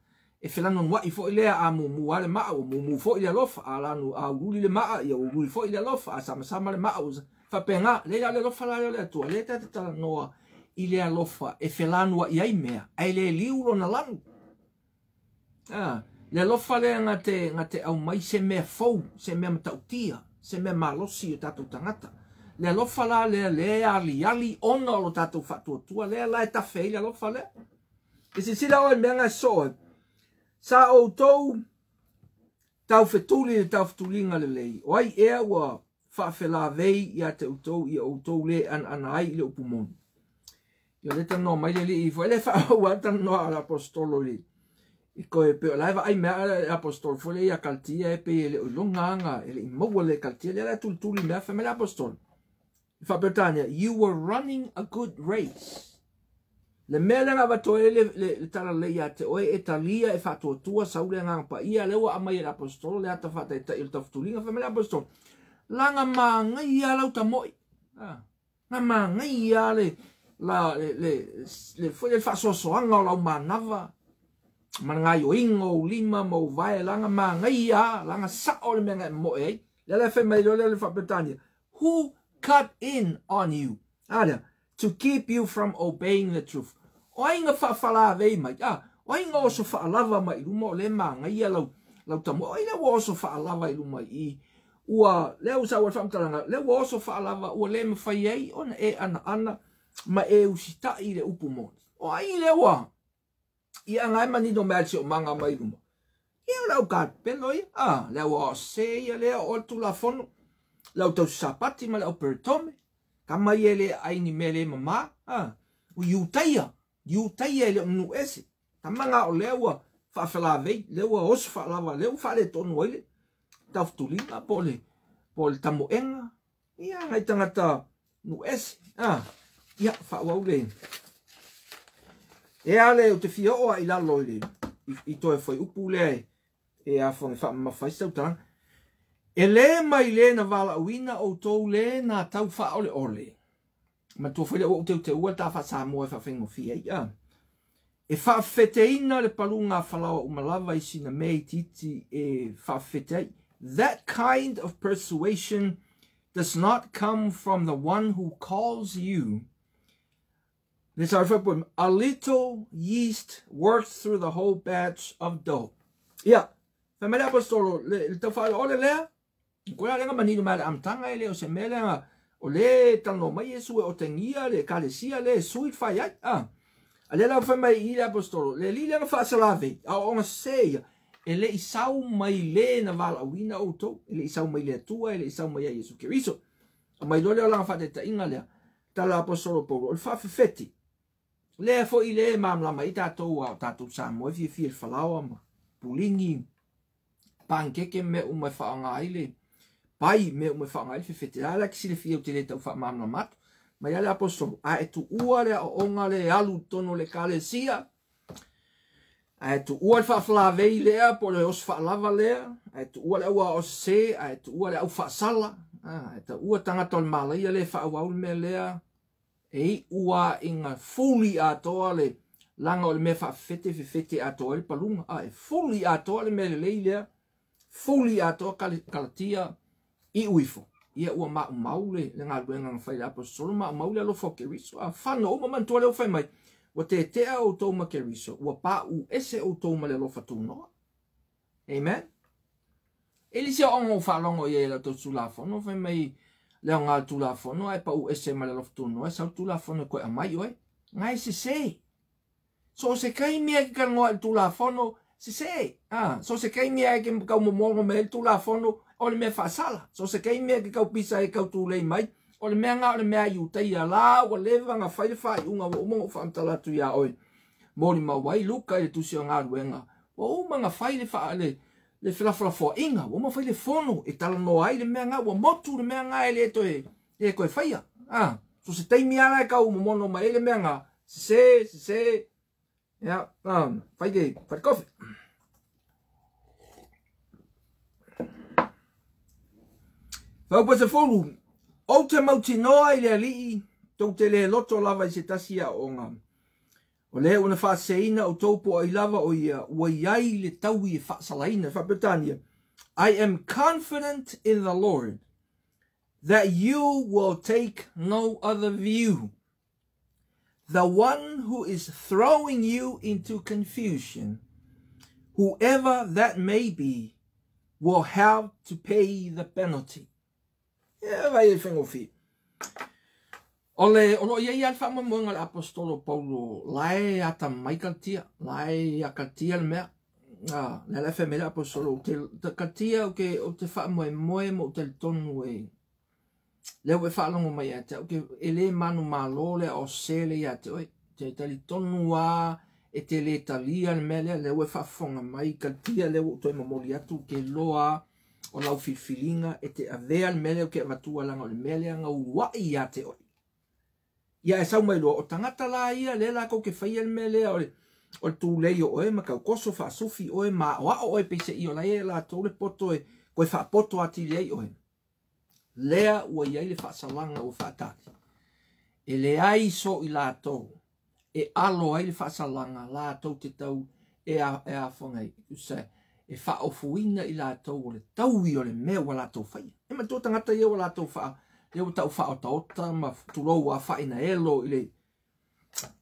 e whenanga ngwai fo i lea a mu mu ale maa o mu mu fo i lea lofa a lanu a uguri le maa i a uguri fo i lea lofa a sama sama le maa uza fa pe nga le lea lofa la lea tua le te tala noa i lea lofa e whenanga i ai mea ai le liu lo na lanu ah, le lofa lea nga te, nga te au mai se mea fau se mea matautia se mea malosi o tatu tangata le lofa la lea lea li ali ona o lo tatu fatua tua lea lae tafe i lea lofa lea Isi e sila oi mea ngai soe, sa outou tau fetuli le tau fetulinga le lei. O ai ea ua whaafela vei ia te outou i outou le an anai le upumoni. Ia le tano mai le li i fwele whaahua tano al apostolo li. I koe pe o laiva ai mea al apostolo le ia kaltia e pe ele o longanga ele i maua le kaltia le ala tultuli mea femele apostolo. I whapertania, you were running a good race. Le mea langa wa toe le, le, le tala le ia te oe e talia e fatua tua sa ule ngang pa ia lewa a mai e apostolo le ata fata e ta il e taftulinga fa mele apostolo. Langa maa ia lau ta moi. Nga maa ngai ia le la le le le foi le faso so anga la manava man nga yo ingo lima mo vai langa ma nga ia langa sa o le menga mo e le le fe me le le fa betania who cut in on you ala ah, to keep you from obeying the truth. O ai nga whaafala vei mai, ah, o ai nga oso whaalawa mai rumo o le mā ngai a lau, lau tamu, o ai nga oso whaalawa i rumo i, ua leo sa wai whamtaranga, leo oso whaalawa ua le me whai ei, o na e ana ana, ma e usi ta i le upu mō. O ai leo a, i a ngai e mani no mērsi o manga mai rumo. Ia lau ka pelo i, ah, leo o se ia leo o tu la fono, lau tau sapati ma leo peritome, ta mai ele ai ni mele mama a u yutaya yutaya ele no ese ta manga o lewa fa fala vei lewa os fa lava lewa fa le tonu ele ta ftuli ta pole pole ta mo enga ia ai tanga ta no ese a ia fa wa ule e ale o te fio o ai la loile i, i to e foi upule e a fo ni fa ma fa sa utanga Ele mai le na uina o tau le na tau ole ole. Ma o te te ua ia. E le i sina mei titi e That kind of persuasion does not come from the one who calls you. This sā whapoim, a little yeast works through the whole batch of dough. yeah. mele apostolo, le tau ole lea, Ko ya lenga manino mai am tanga ele o se melenga o le tano mai Jesu e o te ngia le kale sia le sui fai ai. Ah, a le la fa mai ile apostolo le li le fa sa lave a o ma se ya ele i sau mai le na vala wina o to ele i sau mai le tua ele i sau mai Jesu Kristo. A mai lole o la fa te ta inga le ta la apostolo po o fa fefeti. Le fo ile ma mla mai ta to wa ta tu sa mo fi fi fa lawa ma pulingi pankeke me u mai fa nga ile pai me o me whanga i whiwhete. Ha rea kisile fia o te reta o wha maamna mat. Ma iale aposto, a e tu ua rea o onga le alu tono le kale sia. A e tu ua le wha fla vei lea, po le os wha lava lea. A e tu ua le ua o se, a e tu ua le au wha sala. A ah, e tu ua tangata o le le wha au au mea lea. E i ua inga fuli a toa le langa o le mea wha fete fete a toa le palunga. A ah, e fuli a toa le mea le lei lea. Fuli a toa kalatia. Kalatia i uifo ia ua maʻumau le le galuega ga fai leapoosolo maʻumau le alofa o keriso afano ou ma manatua le ofai mai ua tetea outou ma keriso ua paʻu ese outou ma le alofa tunoa amen e lisi aʻoga ou faalogo ia i latou tulafono fai mai le aogalo tulafono ae paʻu ese ma le alofa tunoa e sau tulafono e koe amai oe gae sesē so o sekai mea ke kalagoa i le tulafono sesē a ah, so o sekai mea e ke kaumomogo mai le tulafono o le mea whasala. So se kei mea ke kau pisa e kau tūlei mai, o le mea ngā o le mea iu tei a la, o a lewa ngā whaile whai, unga wa umongo whamtala tu ia oi. Mori ma wai luka e tusi o ngā ruenga. Wa umanga whaile wha ale, le whilafra fo inga, wa umanga whaile whono, e tala no ai le mea ngā, wa motu le mea ngā e le eto e, e koe whaia. Ah, so se tei mea ngā e kau umomono ma e le mea ngā, se se, se se, ya, yeah, um, whaile, whaile kofi. Whaile kofi. i tau te loto lava i se o ngā. O una o taupo ai lava o ia ua iai le I am confident in the Lord that you will take no other view. The one who is throwing you into confusion, whoever that may be, will have to pay the penalty. Ia e, vai e whingo fi. O le, o lo iei alfa mo moinga le apostolo Paulo, lai a ta mai kaltia, a kaltia le mea, a le fe mele apostolo, o te, te o ke, o te wha moe moe mo te tonu e, leo e wha alongo mai ate, o ke ele manu ma o sele i ate, oi, te tali tonu a, e te le talia le mele, leo e wha fonga mai kaltia, leo o toi mamoli atu ke loa, o lau filfilinga e te avea le mele o ke avatua langa o le mele anga ua i te oi. Ia e sau mai lua o tangata la ia le lako ke faia le mele o le o le tūlei o oe, makau koso wha sufi oe, ma o oe pese i o lai e la tōle poto e, koe wha poto ati liei oe. Lea ua iei le wha salanga o wha tati. E le ai so i la tō, e alo ai le wha salanga la tō te tau e e a whangai. Usa, e fa o fuina ila to le tau i ole me wala to fai e ma to tanga te ia wala to fa le o tau fa o tau ta ma tu lo wa fa ina elo ile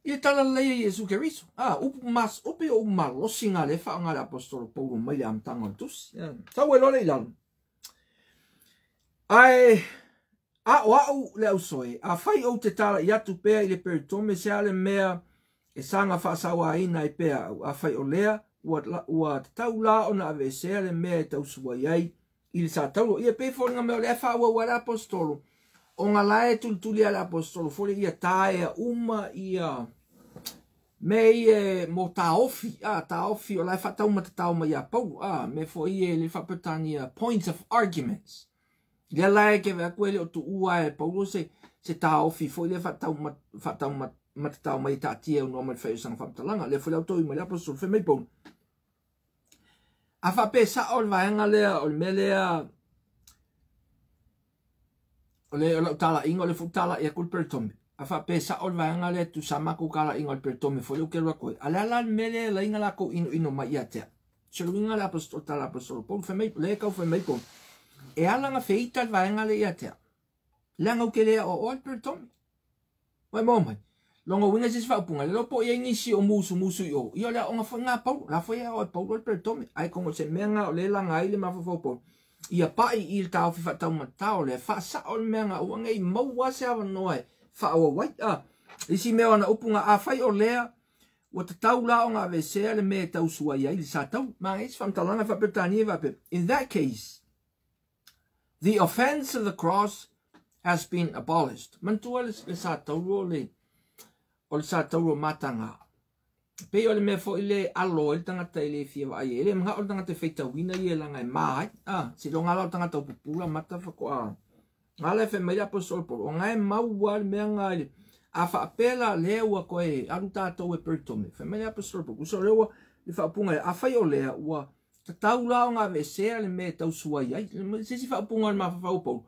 ile tala le ia Jesu Kristo a ah, up mas upi o ma lo le fa nga le apostolo Paulo mai am tanga tus sa we lo le ilan ai a o au le au soe a fai o te tala i atu pea ile peritome se ale mea e sanga fa sawa ina i pea a fai o lea ua te tau la o na ave sea le mea e tau sua iai i le sa tau lo ia pei fōringa mea o le afa ua ua le apostolo o ngā lae tulituli a le apostolo fōre ia tae a uma ia me i e mo tā ofi a tā ofi o lai fa tau ma te tau ma ia pau a me fō i e le fa petani a points of arguments le lae ke vea kuele o tu ua e pau se se tā ofi fō i le fa tau ma matatau mai ta ti e unua mai whaiusanga whamtalanga. Le fulau tau ima le apostol fe mai pon. A wha pē sa o le vahenga lea, o le me lea, o le o lau tala ingo le futala e akul peritome. A wha pē sa o le vahenga lea tu samaku kala ingo le peritome, fulau ke rua koe. A lea lan me lea la inga lako ino ino mai ia tea. Se lu inga le apostol tala apostol pon, fe mai pon, le kau fe mai pon. E alanga feita le vahenga lea ia tea. Langau ke lea o o le peritome. Mai mō mai. Mai mō mai. Longo winga se fa punga lo po ye si o musu musu yo yo la onga fo nga po la fo ya o po lo per tome ai kongo se menga o le la nga ile ma fo fo po ia pa i il ta o fa ta ma ta o le fa sa o menga o nga mo wa se ava noi fa o wai a isi me ona upunga a fai o le o te tau la o nga ve se le me tau sua ia i sa tau ma is fam talanga fa betani va pe in that case the offense of the cross has been abolished mantua le sa tau le o le sa tauro matanga. Pei o le mea fo i alo ele tangata i le fia wa aie. Ele mga o tangata feita wina i e langa e maa Ah, si lo ngala o tangata o pupula mata whako a. Ngala e fe meira po solporo. O ngai e maua le mea ngai le. A wha apela lea ua koe aru tātou e peritome. Fe meira po solporo. Kuso lewa le wha punga e a whai o lea ua. Ta tau lao ngā me sea le mea tau suai. Se si wha punga le mafafau pou.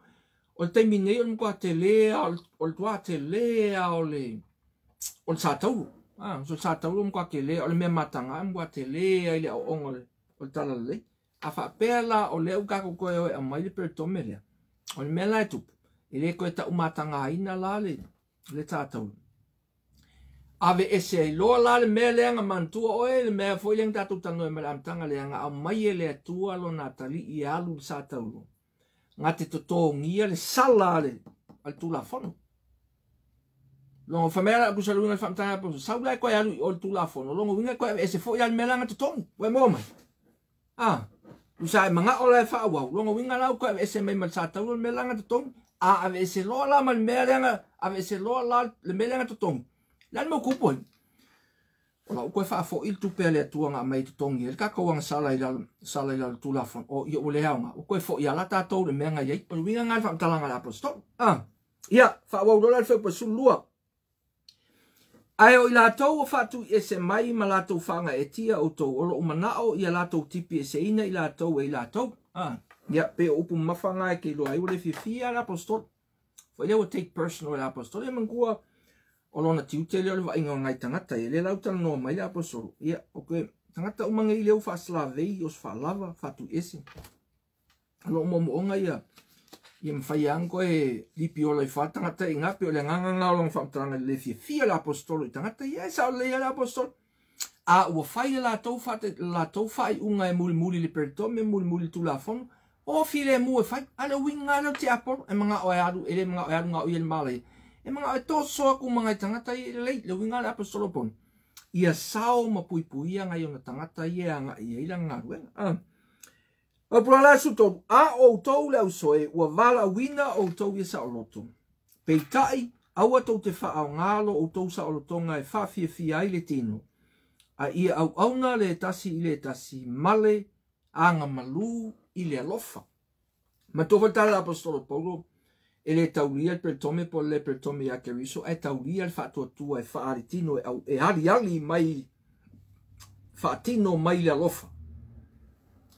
O te minei o le mkua te lea, o le tua te lea o on sa tau ah so sa tau um kwa kele ol me matanga um kwa tele ai le ongol ol tala le a fa pela o le uka ko ko e mai per to mele ol me la tu ele ko ta um matanga ina la le le sa tau ave ese lo la le mele nga mantu o ele me fo ile ngata tu tanga me lam tanga le nga mai ele tu alo natali i alu sa tau nga te to to ngia le sala le al tu la fono longo famera aku salu ngai famta po sau lai ko yanu ol tu la fono longo winga ko ese fo yan melanga to ton we moma ah u sai e manga ola fa e wa longo winga lau ko ese me mal sa tau melanga to ton a ave ese lo la mal melanga ave ese lo la le melanga to ton lan mo kupo ola ko fa fo il tu pele tu nga mai to ton yel ka ko wang sala ila sala ila tu la fono o yo ole ha nga ko fo ya la ta to le menga ye winga ngai famta la nga la posto ah ya fa wa lo la fo po sulua Ai o i lātou o fatu i se mai ma lātou whanga e tia o tou oro o manao i a lātou tipi e se ina i lātou e i lātou. Ah. Ia, pe o upu mawhanga e kei loa iwere fia fia la apostol. Fai leo take personal la apostol. Ia mangua o lona tiute leo lewa inga ngai tangata e le lautan noa mai ala apostol. Ia, ok, tangata umanga i leo fa slavei os fa lava fatu i se. Alo o mamu o ngai ia ia mafai ango e lipi ola i whātangata i ngāpi o le nganga ngālong whamtaranga le fia fia la apostolo i tangata ia e sao leia la apostolo a ua fai le lātou whāte lātou whai unga e muli muli le peritome muli muli tu la fono o fi le mu e whai ale ui ngā leo te apor e mga o e aru e le mga o e aru ngā ui e le e mga o e tō soa ku mga i tangata i lei le ui ngā le apostolo pon ia sao ma pui pui ia ngai o na tangata ia ngā ia ila ngā ruenga ah. Ma pula la su tonu. A o tau le soe. Ua vala wina o tau ia sa oroto. Peitai. Awa tau te wha au ngalo o tau sa oroto nga e wha fia fia ai le tino. A ia au auna le tasi i le tasi male. Anga malu i le alofa. Ma tofa tala apostolo paulo. E le tauria per tome po le per tome ia keriso. E tauria le fatua tua e wha ari tino e ari e ali mai. Fatino mai le alofa.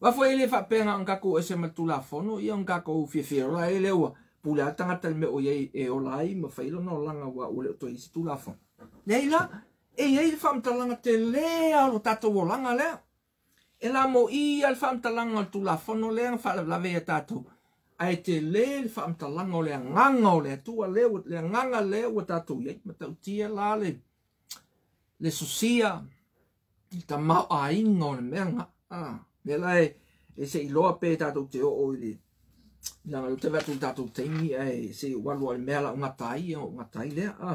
Wa fo ele fa pe nga ko se ma tu la fono i nga ko fi fi la ele wa pula ta nga tal me o ye e o lai ma fa ilo no la nga wa ole to i tu la fono. Leila e ye i fa mta la nga te le a lo ta to la nga le. E la mo i al fa mta la nga tu la fono le nga fa la ve ta to. A e te le i fa mta la nga le nga nga le tu a le le nga nga le o ta to ye ma ta ti la le. Le susia. Ta ma a ingo le me nga. Ah. Me lai, e se i loa pē tātou te o oiri. Nā ngā te vatu tātou te ingi, e se i walua i mea la o ngatai, o ngatai lea. Ah.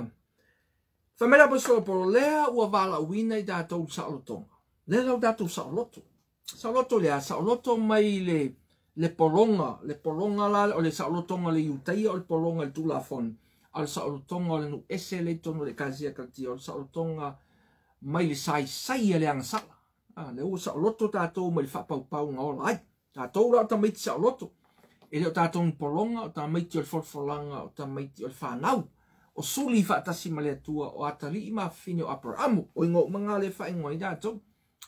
Whamera po sora poro, lea ua wala uina i tātou saolotonga. Lea lau tātou saoloto. Saoloto lea, saoloto mai le, le poronga, le poronga la, o le saolotonga le iutaia, o le poronga le tulafon. Al saolotonga le nu ese le tono le kazia kati, o le saolotonga mai le sai sai e le angasala a ah, le ua saʻoloto tatou ma i le faapaupauga ola ai tatou la o tamaiti saʻoloto e le o tatou mapologa o tamaiti o le folafolaga o tamaiti o le fanau o suli i faatasi ma le atua o atalii mafine o aparaamu o igo umaga le faaigoai tatou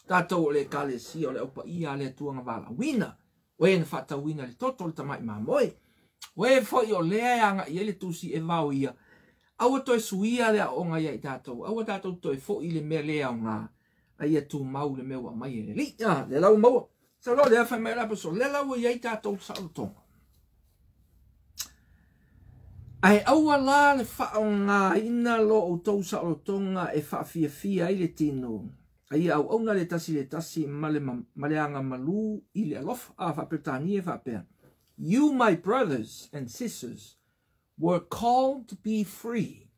tatou o le ekalesia o le aupaia a le atuaga valauina ua na faatauina le toto o le tamaʻi mamoe ua e foʻi o lea e agaʻi ai le tusi e vao ia aua toe suia le aʻoga ia i tatou aua tatou toe foʻi le mea lē aogā ia e tu mau le meu mai e li ah le lau mau sa lo le fa mai la perso le lau e ia ta to sa to ai au la le fa nga ina lo o to sa o to nga e fa fi fi ai le tino ai au au nga le tasi le tasi male male anga malu ile lof a ah, fa pertani e fa per you my brothers and sisters were called to be free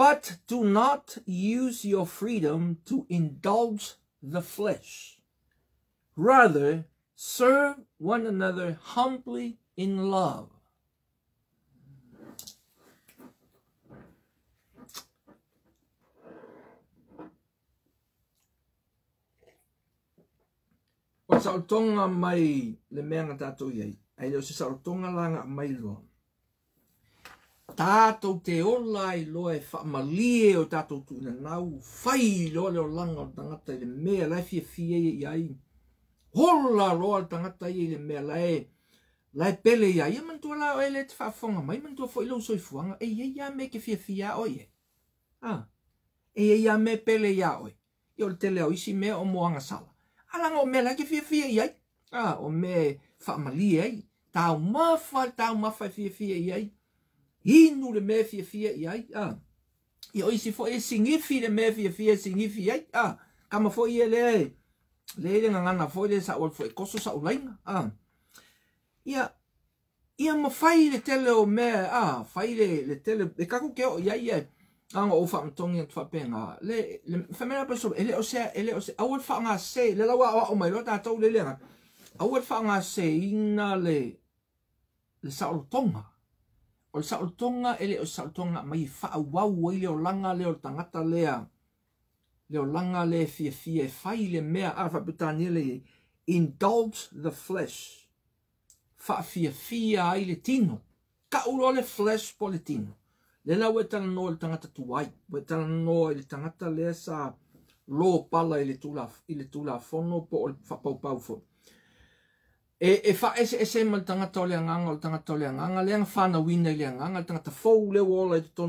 But do not use your freedom to indulge the flesh. Rather, serve one another humbly in love. O mai le mea iei. Ai leo langa mai loa. tātou te ola i loa e whaamalie o tātou tu ina nau, whai i loa leo langa o tangata i le mea lai fia fia i i ai. Hola loa o tangata i le mea lai, e- lai pele i ai, man tua lao e le te whaafonga mai, man tua fo i lau soi fuanga, e ia ia me ke fia fia oi e. Ah, e ia ia me pele ia oi, i ole te leo isi mea o moanga sala. Alanga o mea lai ke fia fia i ai, ah, o mea whaamalie ai, tau mawha, tau mawha fia fia i ai. Ah, Hinu le me fia fia i ai, a. I oi si fo e singifi le me fia fia e singifi i ai, a. Kama fo i e, e. le e. Le ele ngangana fo le sa ol fo e koso sa ulainga, a. Ia, ia ma fai le tele o me, a, fai le, le tele, e kako keo i ai, e. a. Anga o fa mtongi at fa penga. Le, le, fa mena perso, ele o sea, ele o sea, awal fa nga se, le lawa awa o mai, lota atou le lenga. Awal fa nga se, inga le, le sa ol tonga o sa e o tonga ele o sa o tonga mai fa a wau wai leo langa leo tangata lea leo langa le fia fia fai e le mea arfa putani le indulge the flesh fa fia fia ai le tino ka uro le flesh po le tino le na we tana no le tangata tuai we tana no e le tangata lea sa lo pala ele tula ele tula fono po fa pau pau fono E, e fa ese ese ma tangata o le anganga o le tangata o le anganga, le anga le tangata fau le ola i te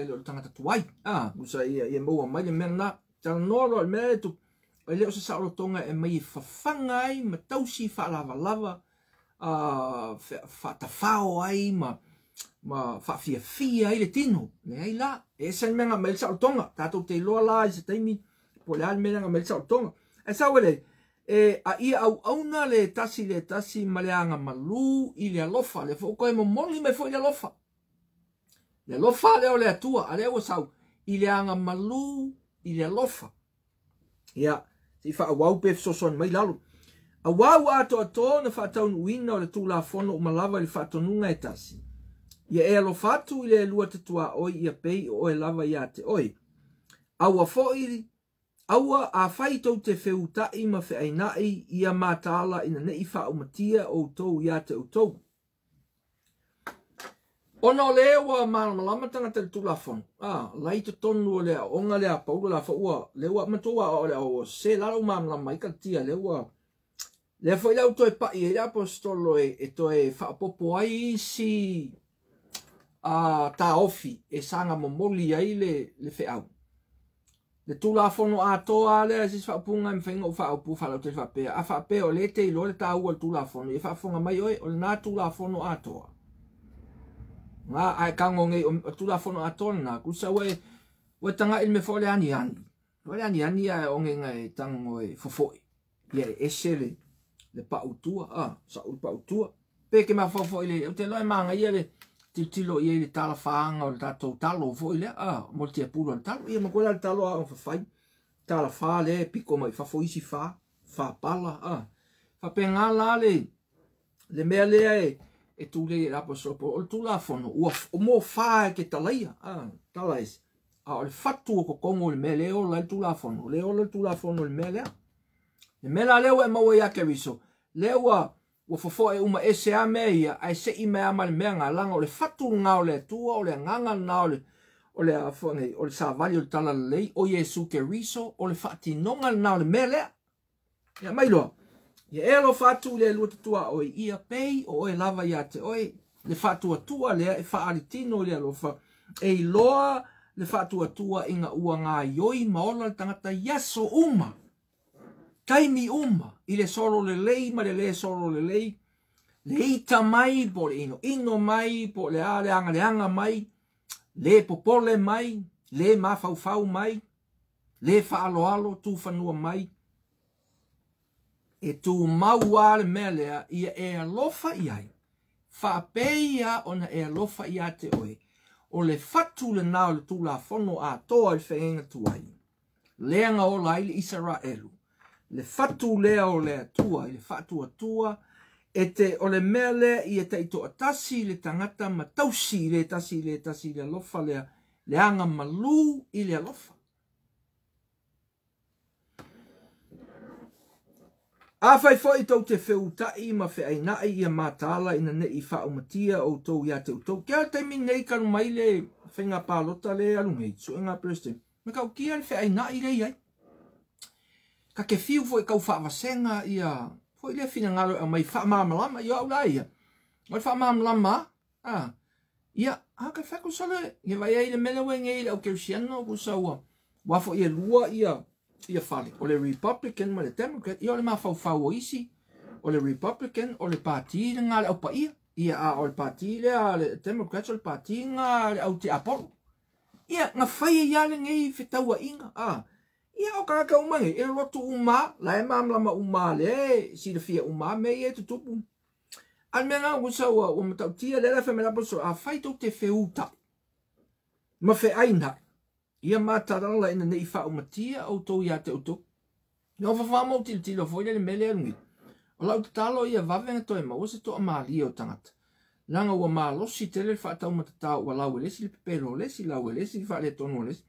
le tangata tuai. Ah, musa ia, ia maua mai le mea nā, tala noro le tu, e leo se tonga e mai i whawhanga ai, ma tausi whaalava lava, uh, whaatawhao ai, ma, ma fa fia ai ile tino, ne ai la, e sen mea ngā mele saoro tonga, tātou te loa la i e se po le al tonga. E sa wele, e a ia au auna le tasi le tasi ma le anga malu i le alofa le fo mo moli me fo i le alofa le alofa le o le atua a le o e sau i le anga malu i le alofa ia si fa a wau pef so son mai lalu a wau ato ato na fa taun uina o le tula fono o malava le fa tonunga e tasi ia e alofatu i le lua tatua oi ia pei o e lava ia te oi a wafo iri Aua a whai tau te whew ta i ma whai nai i a mātāla i na nei wha umatia o tau i a te o tau. Ona o leo a māna malama tanga tere la whanu. Ah, lai te tonu o leo, onga leo, paura la wha ua, leo a matua o leo, se lara o māna malama ka tia leo a. Leo fwai leo toi pa i e rea apostolo e, e toi wha popo ai si a ta ofi e sanga mo moli ai le, le le tula fono a toa le a sisi whaupunga mi whainga o whaupu whalau te whapea a whapea o le te ilo le tāua le tula fono i whaupunga mai oe o le nā tula fono a toa ngā ai kango ngei o tula fono a toa nā kusa we we tanga il me fole ani ani wale ani ani a o ngei ngai e tango e fofoi i ere ese le le pautua a sa ul Pe ke ma fofoi le o te loe maanga i ere Ti ti lo ele tala whaanga o tato talo o foile, a ah, mo te apuro an talo, ia makoela talo a o whawhai, tala wha le, piko mai, whafo isi wha, wha pala, a, ah, whapenga la le, le mea e, e tu le la po sopo, o tu la fono, o mo fa che talia talaia, a, ah, tala es, a o le o kokongo le mea leo la tu la fono, leo la tu la fono le mea le mea la leo e maua ia ke riso, le o o fofo e uma ese a me ia ai se i mea mal mea nga langa o le fatu ngā o le atua o le nganga ngā o le o le afone o le savali o le tala lei o Yesu ke riso o le fati nonga ngā o le mele ia mai loa ia e lo fatu le lua tatua o e ia pei o e lava ia te oi le fatu atua e le e faari tino le alofa e loa le fatu atua inga ua ngā ioi maola le tangata yaso uma taimi uma i le solo le lei ma le le solo le lei le ita mai po le ino ino mai po le a le anga le anga mai le popole mai le mafau fau mai le fa alo alo tu fanua mai e tu mau ale melea ia e alofa iai fa peia ona e alofa ia te oe o le fatu le nao le tu la fono a toa i feenga tuai leanga o laile Israelu le fatu lea o le atua, le fatu tua, e te o mea lea i e teito tasi le tangata ma tausi le tasi le tasi le alofa lea, le anga malu i le alofa. A fo i tau te feu tai ma fe ai nai i a mātala ina ne i fa o matia o tau ia te utau. Kea te min nei kanu mai le whenga pālota le alungei, so inga preste. Me kau kia le fe ai nai le iai ka ke fiu fo e kau wha avasenga i a fo i lea fina ngaro e mai wha maam lama i au lai a o i wha maam lama a i a a ka whaku sale i vai e i le mele wen e i le au keu siano ku saua wafo i e lua i a i a fale o le Republican ma le Democrat i o le maa fau isi o le Republican o le pati le ngale au pa i a i a o le pati le a le Democrat o le pati ngale au te apolo i e a ngafai e i a le ngei fitaua inga a ah. Ia o kaka umahe, e rotu uma, la e mamla ma uma le, si le fia uma me e te tupu. Al mea ngā wusa ua, o matau tia le la femela poso, a whaitou te feuta, ma fe aina, ia ma tarala ina nei wha o matia au tau ia te utu. Ia o fafa mo tila tila, fo ila le mele anungi. O lau te talo ia wavenga toi ma wase to a maa lia o tangata. Langa ua maa losi tele wha tau matatau wa lau elesi le pepero lesi, lau elesi wha le tono e lesi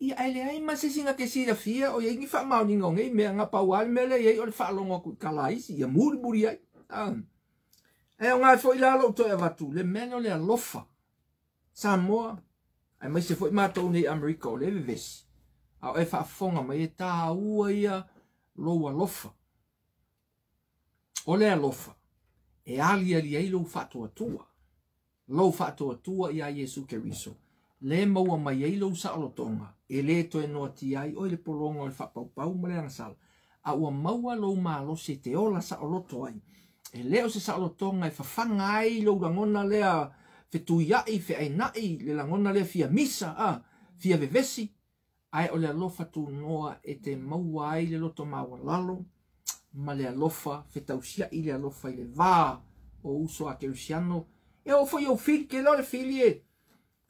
ia ele ai mas se singa que se ia fia o ia ngifa mau ninga o ngai mea nga pau al mele ia ia fa longa ku kalais ia murmuri ai e o ngai foi lalo to e vatu le meno le alofa Samoa ai mai se foi matou nei Amerika o le vivesi au e fa fonga mai e tā ua ia lou alofa o le alofa e ali ali ai lou fa tua tua lou fa tua tua ia Jesu Keriso le maua mai ai lou sa alotonga e le to e noa ti ai o le polongo e whapau pau ma le angasala a ua maua lou malo se te ola sa oloto ai e le o se sa oloto ngai whawhanga ai lou langona lea whetuiai, whaenai le langona lea fia misa a ah, fia vevesi ai o le alofa tu noa e te maua ai le loto maua lalo ma le alofa whetausia i le alofa i le vā o uso a kerusiano e o fwoi o fili ke lore fili e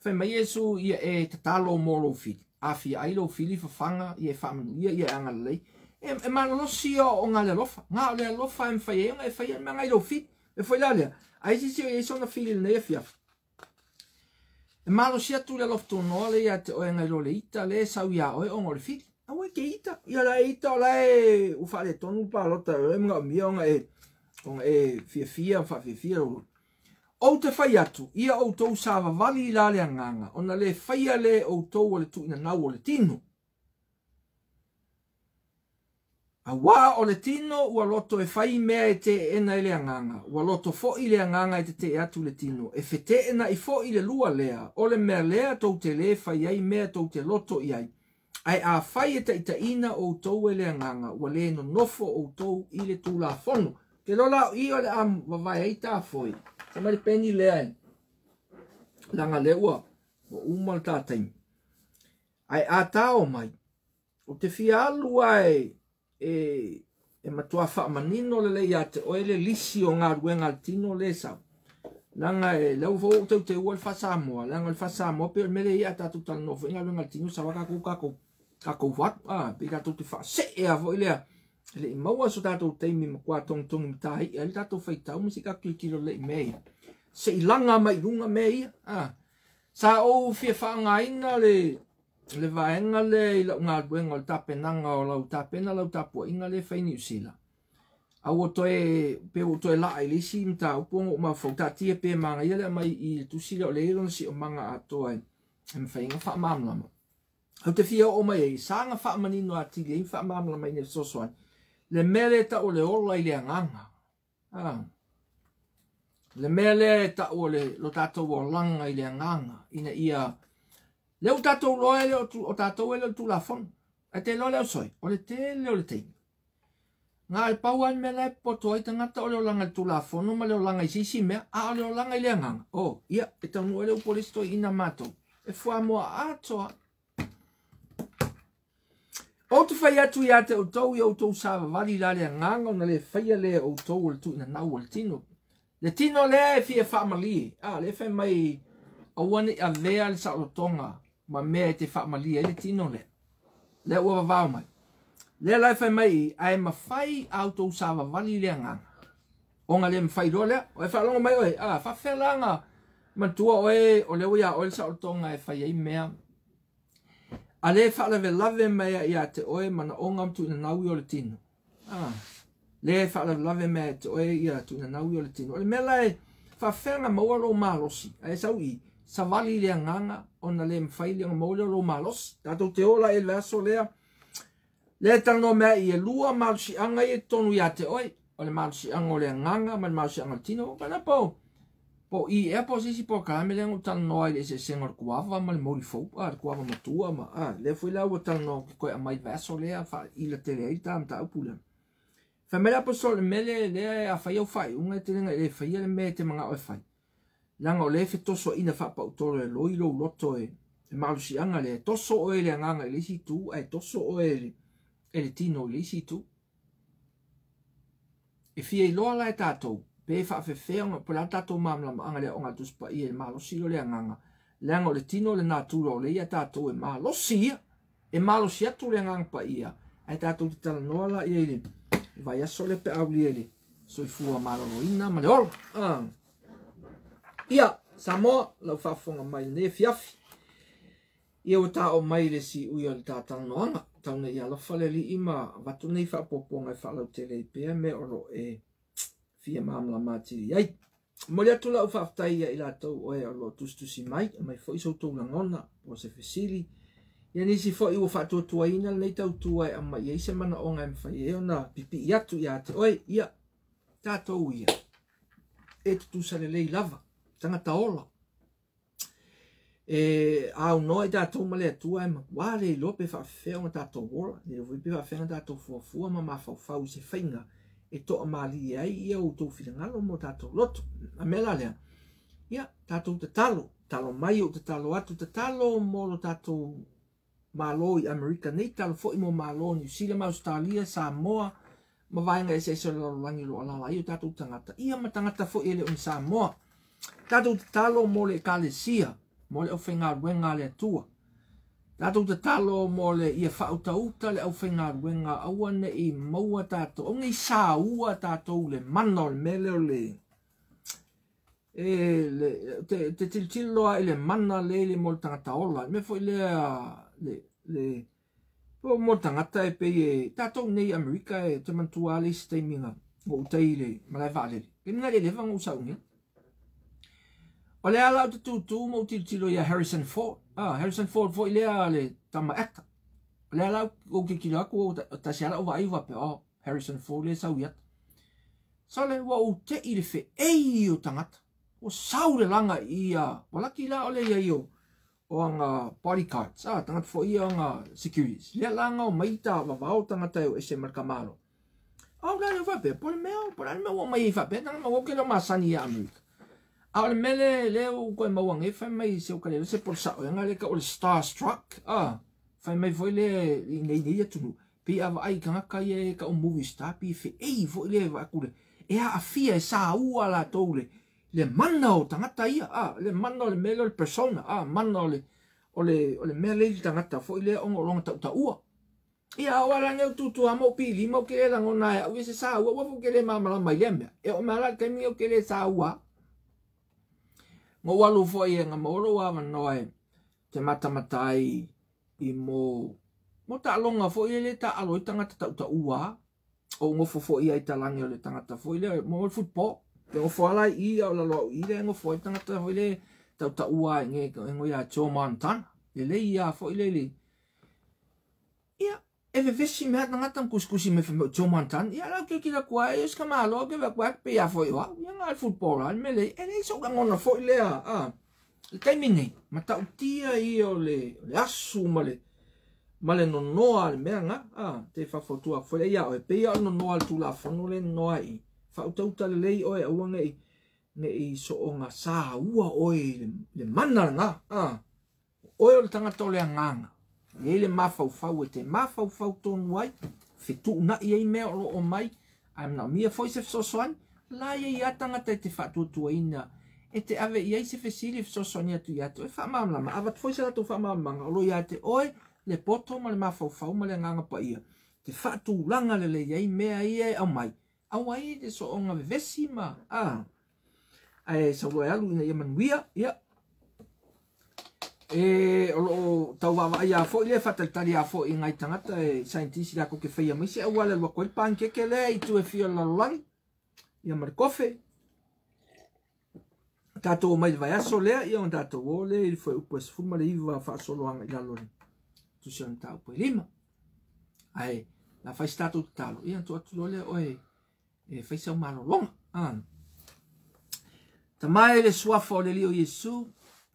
Fema Yesu ia e tatalo moro fili a fi ai lo fili fa fanga i e fam i e anga le e, e ma lo si o nga le lofa nga le lofa en fa yenga e, e fa yen ma ngai lo fi e fa la le ai si si e sona fili le fi af e ma lo si atu le lofto no le ya te o nga lo le ita le sa u ya o e ongo le fi a we ke ita i ala e ita ala e u fa le tonu pa lota e, e mga mi o nga e o nga e fi fi an fa fi fi o O te whai atu, ia o tau sāwa wali i lālea nganga, o na le whai a le o tau le tu ina nau o tino. A wā o tino, ua loto e whai mea e te ena i lea nganga, ua loto fo i lea nganga e te te atu le tino, e fe te ena i fo i le lua lea, ole le mea lea tau te le whai ai mea tau te loto i ai. Ai a whai e ta ina o tau e lea nganga, ua le no nofo o tau i le tū la fono. Te lola i o am, wa vai eita a Se mai peni lea e. Langa leua. O umal tātai. Ai a tāo mai. O te fia alu ai. E, e matua fa manino le lei a te oele lisi o wen ruenga tino le sau. Langa e leu vō utau te ua lwha Samoa. Langa lwha Samoa. Pio mele i a tātu tano. Fuinga e ruenga tino sa waka kukako. Kako wat. Ah, Pika tūti wha. fa Se e a vo le à, à, à, maua so tatou taimi ma kua togotogi ma tahia le tatou faitau ma sikakilokilo leʻi mea ia seʻilaga ma iluga mea ia a sa ou fiafaagaiga le le vaega le i laʻu galuega o le tapenaga o lau tapena lau tapuaʻiga le fainiusila aua toe pe ua toe laʻa i le isi mataupu aga ua mafau tatia pe magaia le amai i le tusi le o le lona siomaga atoa e mafaiga faamamalama au te fia oo mai ai sa ga faamanino atili ai faamamalama i ne fesoasoani le mele ta o le ola i le anganga. Le mele ta o le lo tato o langa i le anganga. Ina ia le e o tato o ele o tato o ele o tu fon. E te lo le o soi. O le te le o le teini. Ngā e pau an me lai poto ai tangata o leo langa tu la fono ma leo langa i sisi mea a o leo langa i leanganga. O, ia, e tau nu e leo polisto i na mātou. E fua mua atoa O tu fai atu ia te outou i outou sa wawari la le nganga na le faya le outou le tu ina nau le tino. Le tino le e fie whaamali. Ah, le fai mai awane a vea le sa rotonga ma mea e te whaamali e le tino le. Le ua wawau mai. Le lai fai mai a e ma fai outou sa wawari le nganga. O nga le mwhai roa lea, o e whaalongo mai oe, a, ah, whawhelanga, mantua oe, o leo ia, o le sa o tonga e whaiei mea, A le fa lave lave mea ia te oe mana o ngam tu na nau le tino. Ah. ah. Le fa lave lave mea te oe ia tu na nau le tino. Le mela e fa fenga maua lo malosi. A e sau i sa wali lea nganga o na le mwhai lea maua lo malosi. Tato te ola e verso lea. Le tango mea i e lua malosi anga e tonu ia te oe. O le malosi anga o lea nganga, ma le malosi anga le tino. Kana pou. Po i e po sisi po ka me lengu tan no ai se um sen or kuava ma le mori fo ar ah, kuava ma tu ma ah, a le foi la wa tan no ki ko a mai vaso le a fa i le tele ai tam ta upula fa me la po so le mele le a fa yo fai un e tele le fa yele me te manga o e fai lang o le fe to so ina fa pa to le lo i lo lo to e e ma lu si anga le to so o ele anga le si tu e to so o ele ele tino le si tu e fie i loa la e tatou pe fa fe fe o po la tato mam la anga le onga tus pa i e malo si lo le anga le anga le tino le natu lo le ia tato e malo si e malo si atu le anga pa ia e tato te tala noa la i e vai a sole pe au li e so i fua malo lo ina ma le oro ia sa mo la fa fonga mai le fiafi ia o ta o mai le si ui o le tata no anga tau nei ala fale li ima vatu nei fa popo ngai fa lau tele i pe me oro e eh fia maamla mate i ai. Mo le atu lau whaftai ia i lātou o e alo tus tusi mai, e mai fo iso tō ngona o se fesili. Ia nisi fo i wa whatua tua ina, nei tau tua e amma ia ise mana e e o ngai mwhai e ona pipi i atu i ate. Oe, ia, tātou ia, e tutu sa lelei lava, tangata ola. E, au no e tātou male atua e makuā lei lope wha whewa ngā tātou ola, e rovi pe wha whewa ngā tātou fuafua ma ma whau whau se whainga. E, e toa mali e ai ia o tau whiringa lo mo tātou loto. A mela lea, ia tātou te talo, talo mai o te talo atu, te talo mo lo tātou malo i Amerika, nei talo fo i mo malo ni Usilema, Australia, Samoa, ma vainga e sese lo langi lo alala, ia tātou tangata, ia ma tangata fo ele o ni Samoa. Tātou te talo mo le kalesia, mo le o whenga ruenga le tua. Tātou te talo mole i e whauta uta le au whenga ruenga aua i maua tātou. Onge i sā ua tātou le mana o le mele o le. E te, te tiltiloa i le mana le le mo le tangata ola. Me fo i le, le, le, po mo le tangata e pe e tātou nei Amerika e te mantua le si teiminga. Mo utai le, malai vale. Ke nga le lewa ngu sa unge. O le ala o te tūtū mo tiltilo i a Harrison Ford. Ah, Harrison Ford foi lea le tama eka. Lea lau o ke kira ko o ta seara o wa iwa pe o oh, Harrison Ford le sau iat. Sa le wa o te i le fe ei o tangata. O sau le langa i a uh, wala ki la o le iai o o anga body cards. Ah, tangata fo i a anga securities. Lea langa o maita wa wa e o tangata o ese markamaro. Au oh, lea le wa pe, pole mea, pole anima o mai i wa pe, tangata ma woke lo ma sani i a Amerika. A ole mele leo koe maua ngi fai mai se o kareo se pola sa oenga le ka star struck ah fai mai foi le nei tu atunu. Pi awa ai ka ngaka ia e, ka o movie star, pi fi ei foi le wa kule. E a a e sa ua la tau le. Le manna o tangata ia, a, le manna le mele le persona, ah manna o le ole ole me le le tanga ta foi le ong long ta ta ua ia e o ala ngeu tu tu amo pi li mo ke la e ngona ya u se sa ua ua fo ke le ma ma mai le me e o ma la ke mi o ke le sa ua mo walu fo e nga wa noi te mata mata i mo mo ta longa fo e le ta alo tanga ta ta ua o ngo fo fo i ai ta langi le tanga ta le mo fo te o fo i e e e a la lo i le ngo fo tanga ta fo le ta ta ua nge ngo ya cho man tan le le ia fo le le ia e ve vesi me hat ngatam kuskusi me fo joman tan ya la ke ki la kwa e ska ma lo ke va kwak pe ya fo yo ya ngal futbol al me le e ni so ga ngona fo le a a le kai mine ma ta utia i o le le asu ma le ma le no no al me nga a te fa fo tu a fo le ya o pe ya no no al tu la fo no le no ai fa uta uta le le o e o nga i ne i so o nga sa ua o le mana nga a o e o le tangata o le nganga e le mafaufau e te mafaufau tonu ai, fetuunaʻi ai mea o loo mai aemanaomia foʻi se fesoasoani la ia iā tagata e te faatuatuaina e te ave i ai se fesili e fesoasoani atu iā toe faamaolama avatu foʻi se latou faamaolamaga o lo iā te oe le poto ma le mafaufau ma le agaga paia te le lelei ai mea ia e au mai aua ai le e soʻoga vevesi ma ah. ae saulo e alu ina ia manuia ia e o tau wa ai a fo ile fa tal tali a fo ingai tanga ta e, scientist la ko ke fa ia mai se wala lo ko pan ke ke le i tu e fio la lang ia mar kofe ta to mai va ia sole ia on ta to ole il fo upo se fuma le i va fa solo anga ia lo tu se ta po lima ai la fa sta tu talo ia to tu ole oi e fa se ma lo long an Tamae le suafo le lio Yesu,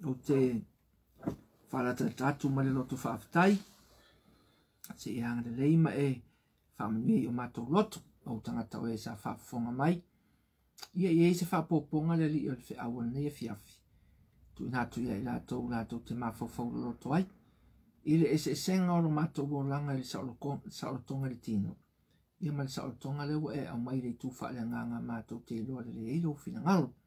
o te whanata tatu ma le loto whaafitai. Se e hanga leima e whamanui o mātou loto au tangata o e sa whaafonga mai. Ia i eise whaapoponga le li o le whaawa nei e whiawhi. Tu nātu ia i lātou lātou te mafofau le loto ai. I le ese senga o lo mātou o langa le saorotonga le tino. Ia ma le saorotonga le ua e au mai le tūwha le nganga mātou te loa le le eilo whina ngalo. Ia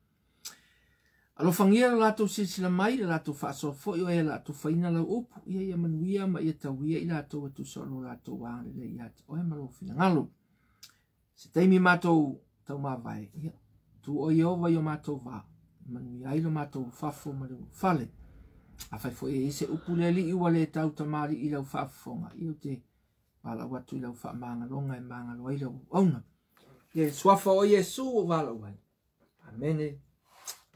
Alo fangia la tu si si la mai la tu fa so fo yo la tu fa ina la up ye ye man wi ma ye ta wi ina tu tu so no la tu wa le ya o ma lo fina ngalo se te mi mato ta ma vai ya tu o yo va yo mato va man wi ai lo mato fa fo ma lo fa le a fa fo ye se upu le li wa le ta u ta ma li lo fa fo ma yo te va la wa tu lo fa ma nga lo nga ma nga lo ai lo au na ye swa fo yesu va lo wa amen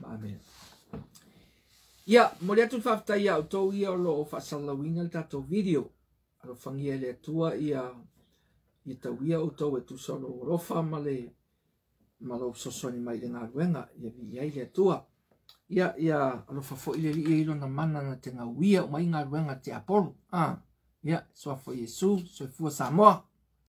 Amen. Ia, mori atu fafta ia o tau ia o lo o fasala winga le tato video. Aro fangia le atua ia i tau ia o tau e tu solo lo rofa ma le ma lo sosoni mai le ngā ruenga ia vi iai le atua. Ia, ia, aro fafo ile li eilo na mana na te ngā uia o mai ngā ruenga te apolo. Ah, ia, soa fo Jesu, soa fua sa Samoa.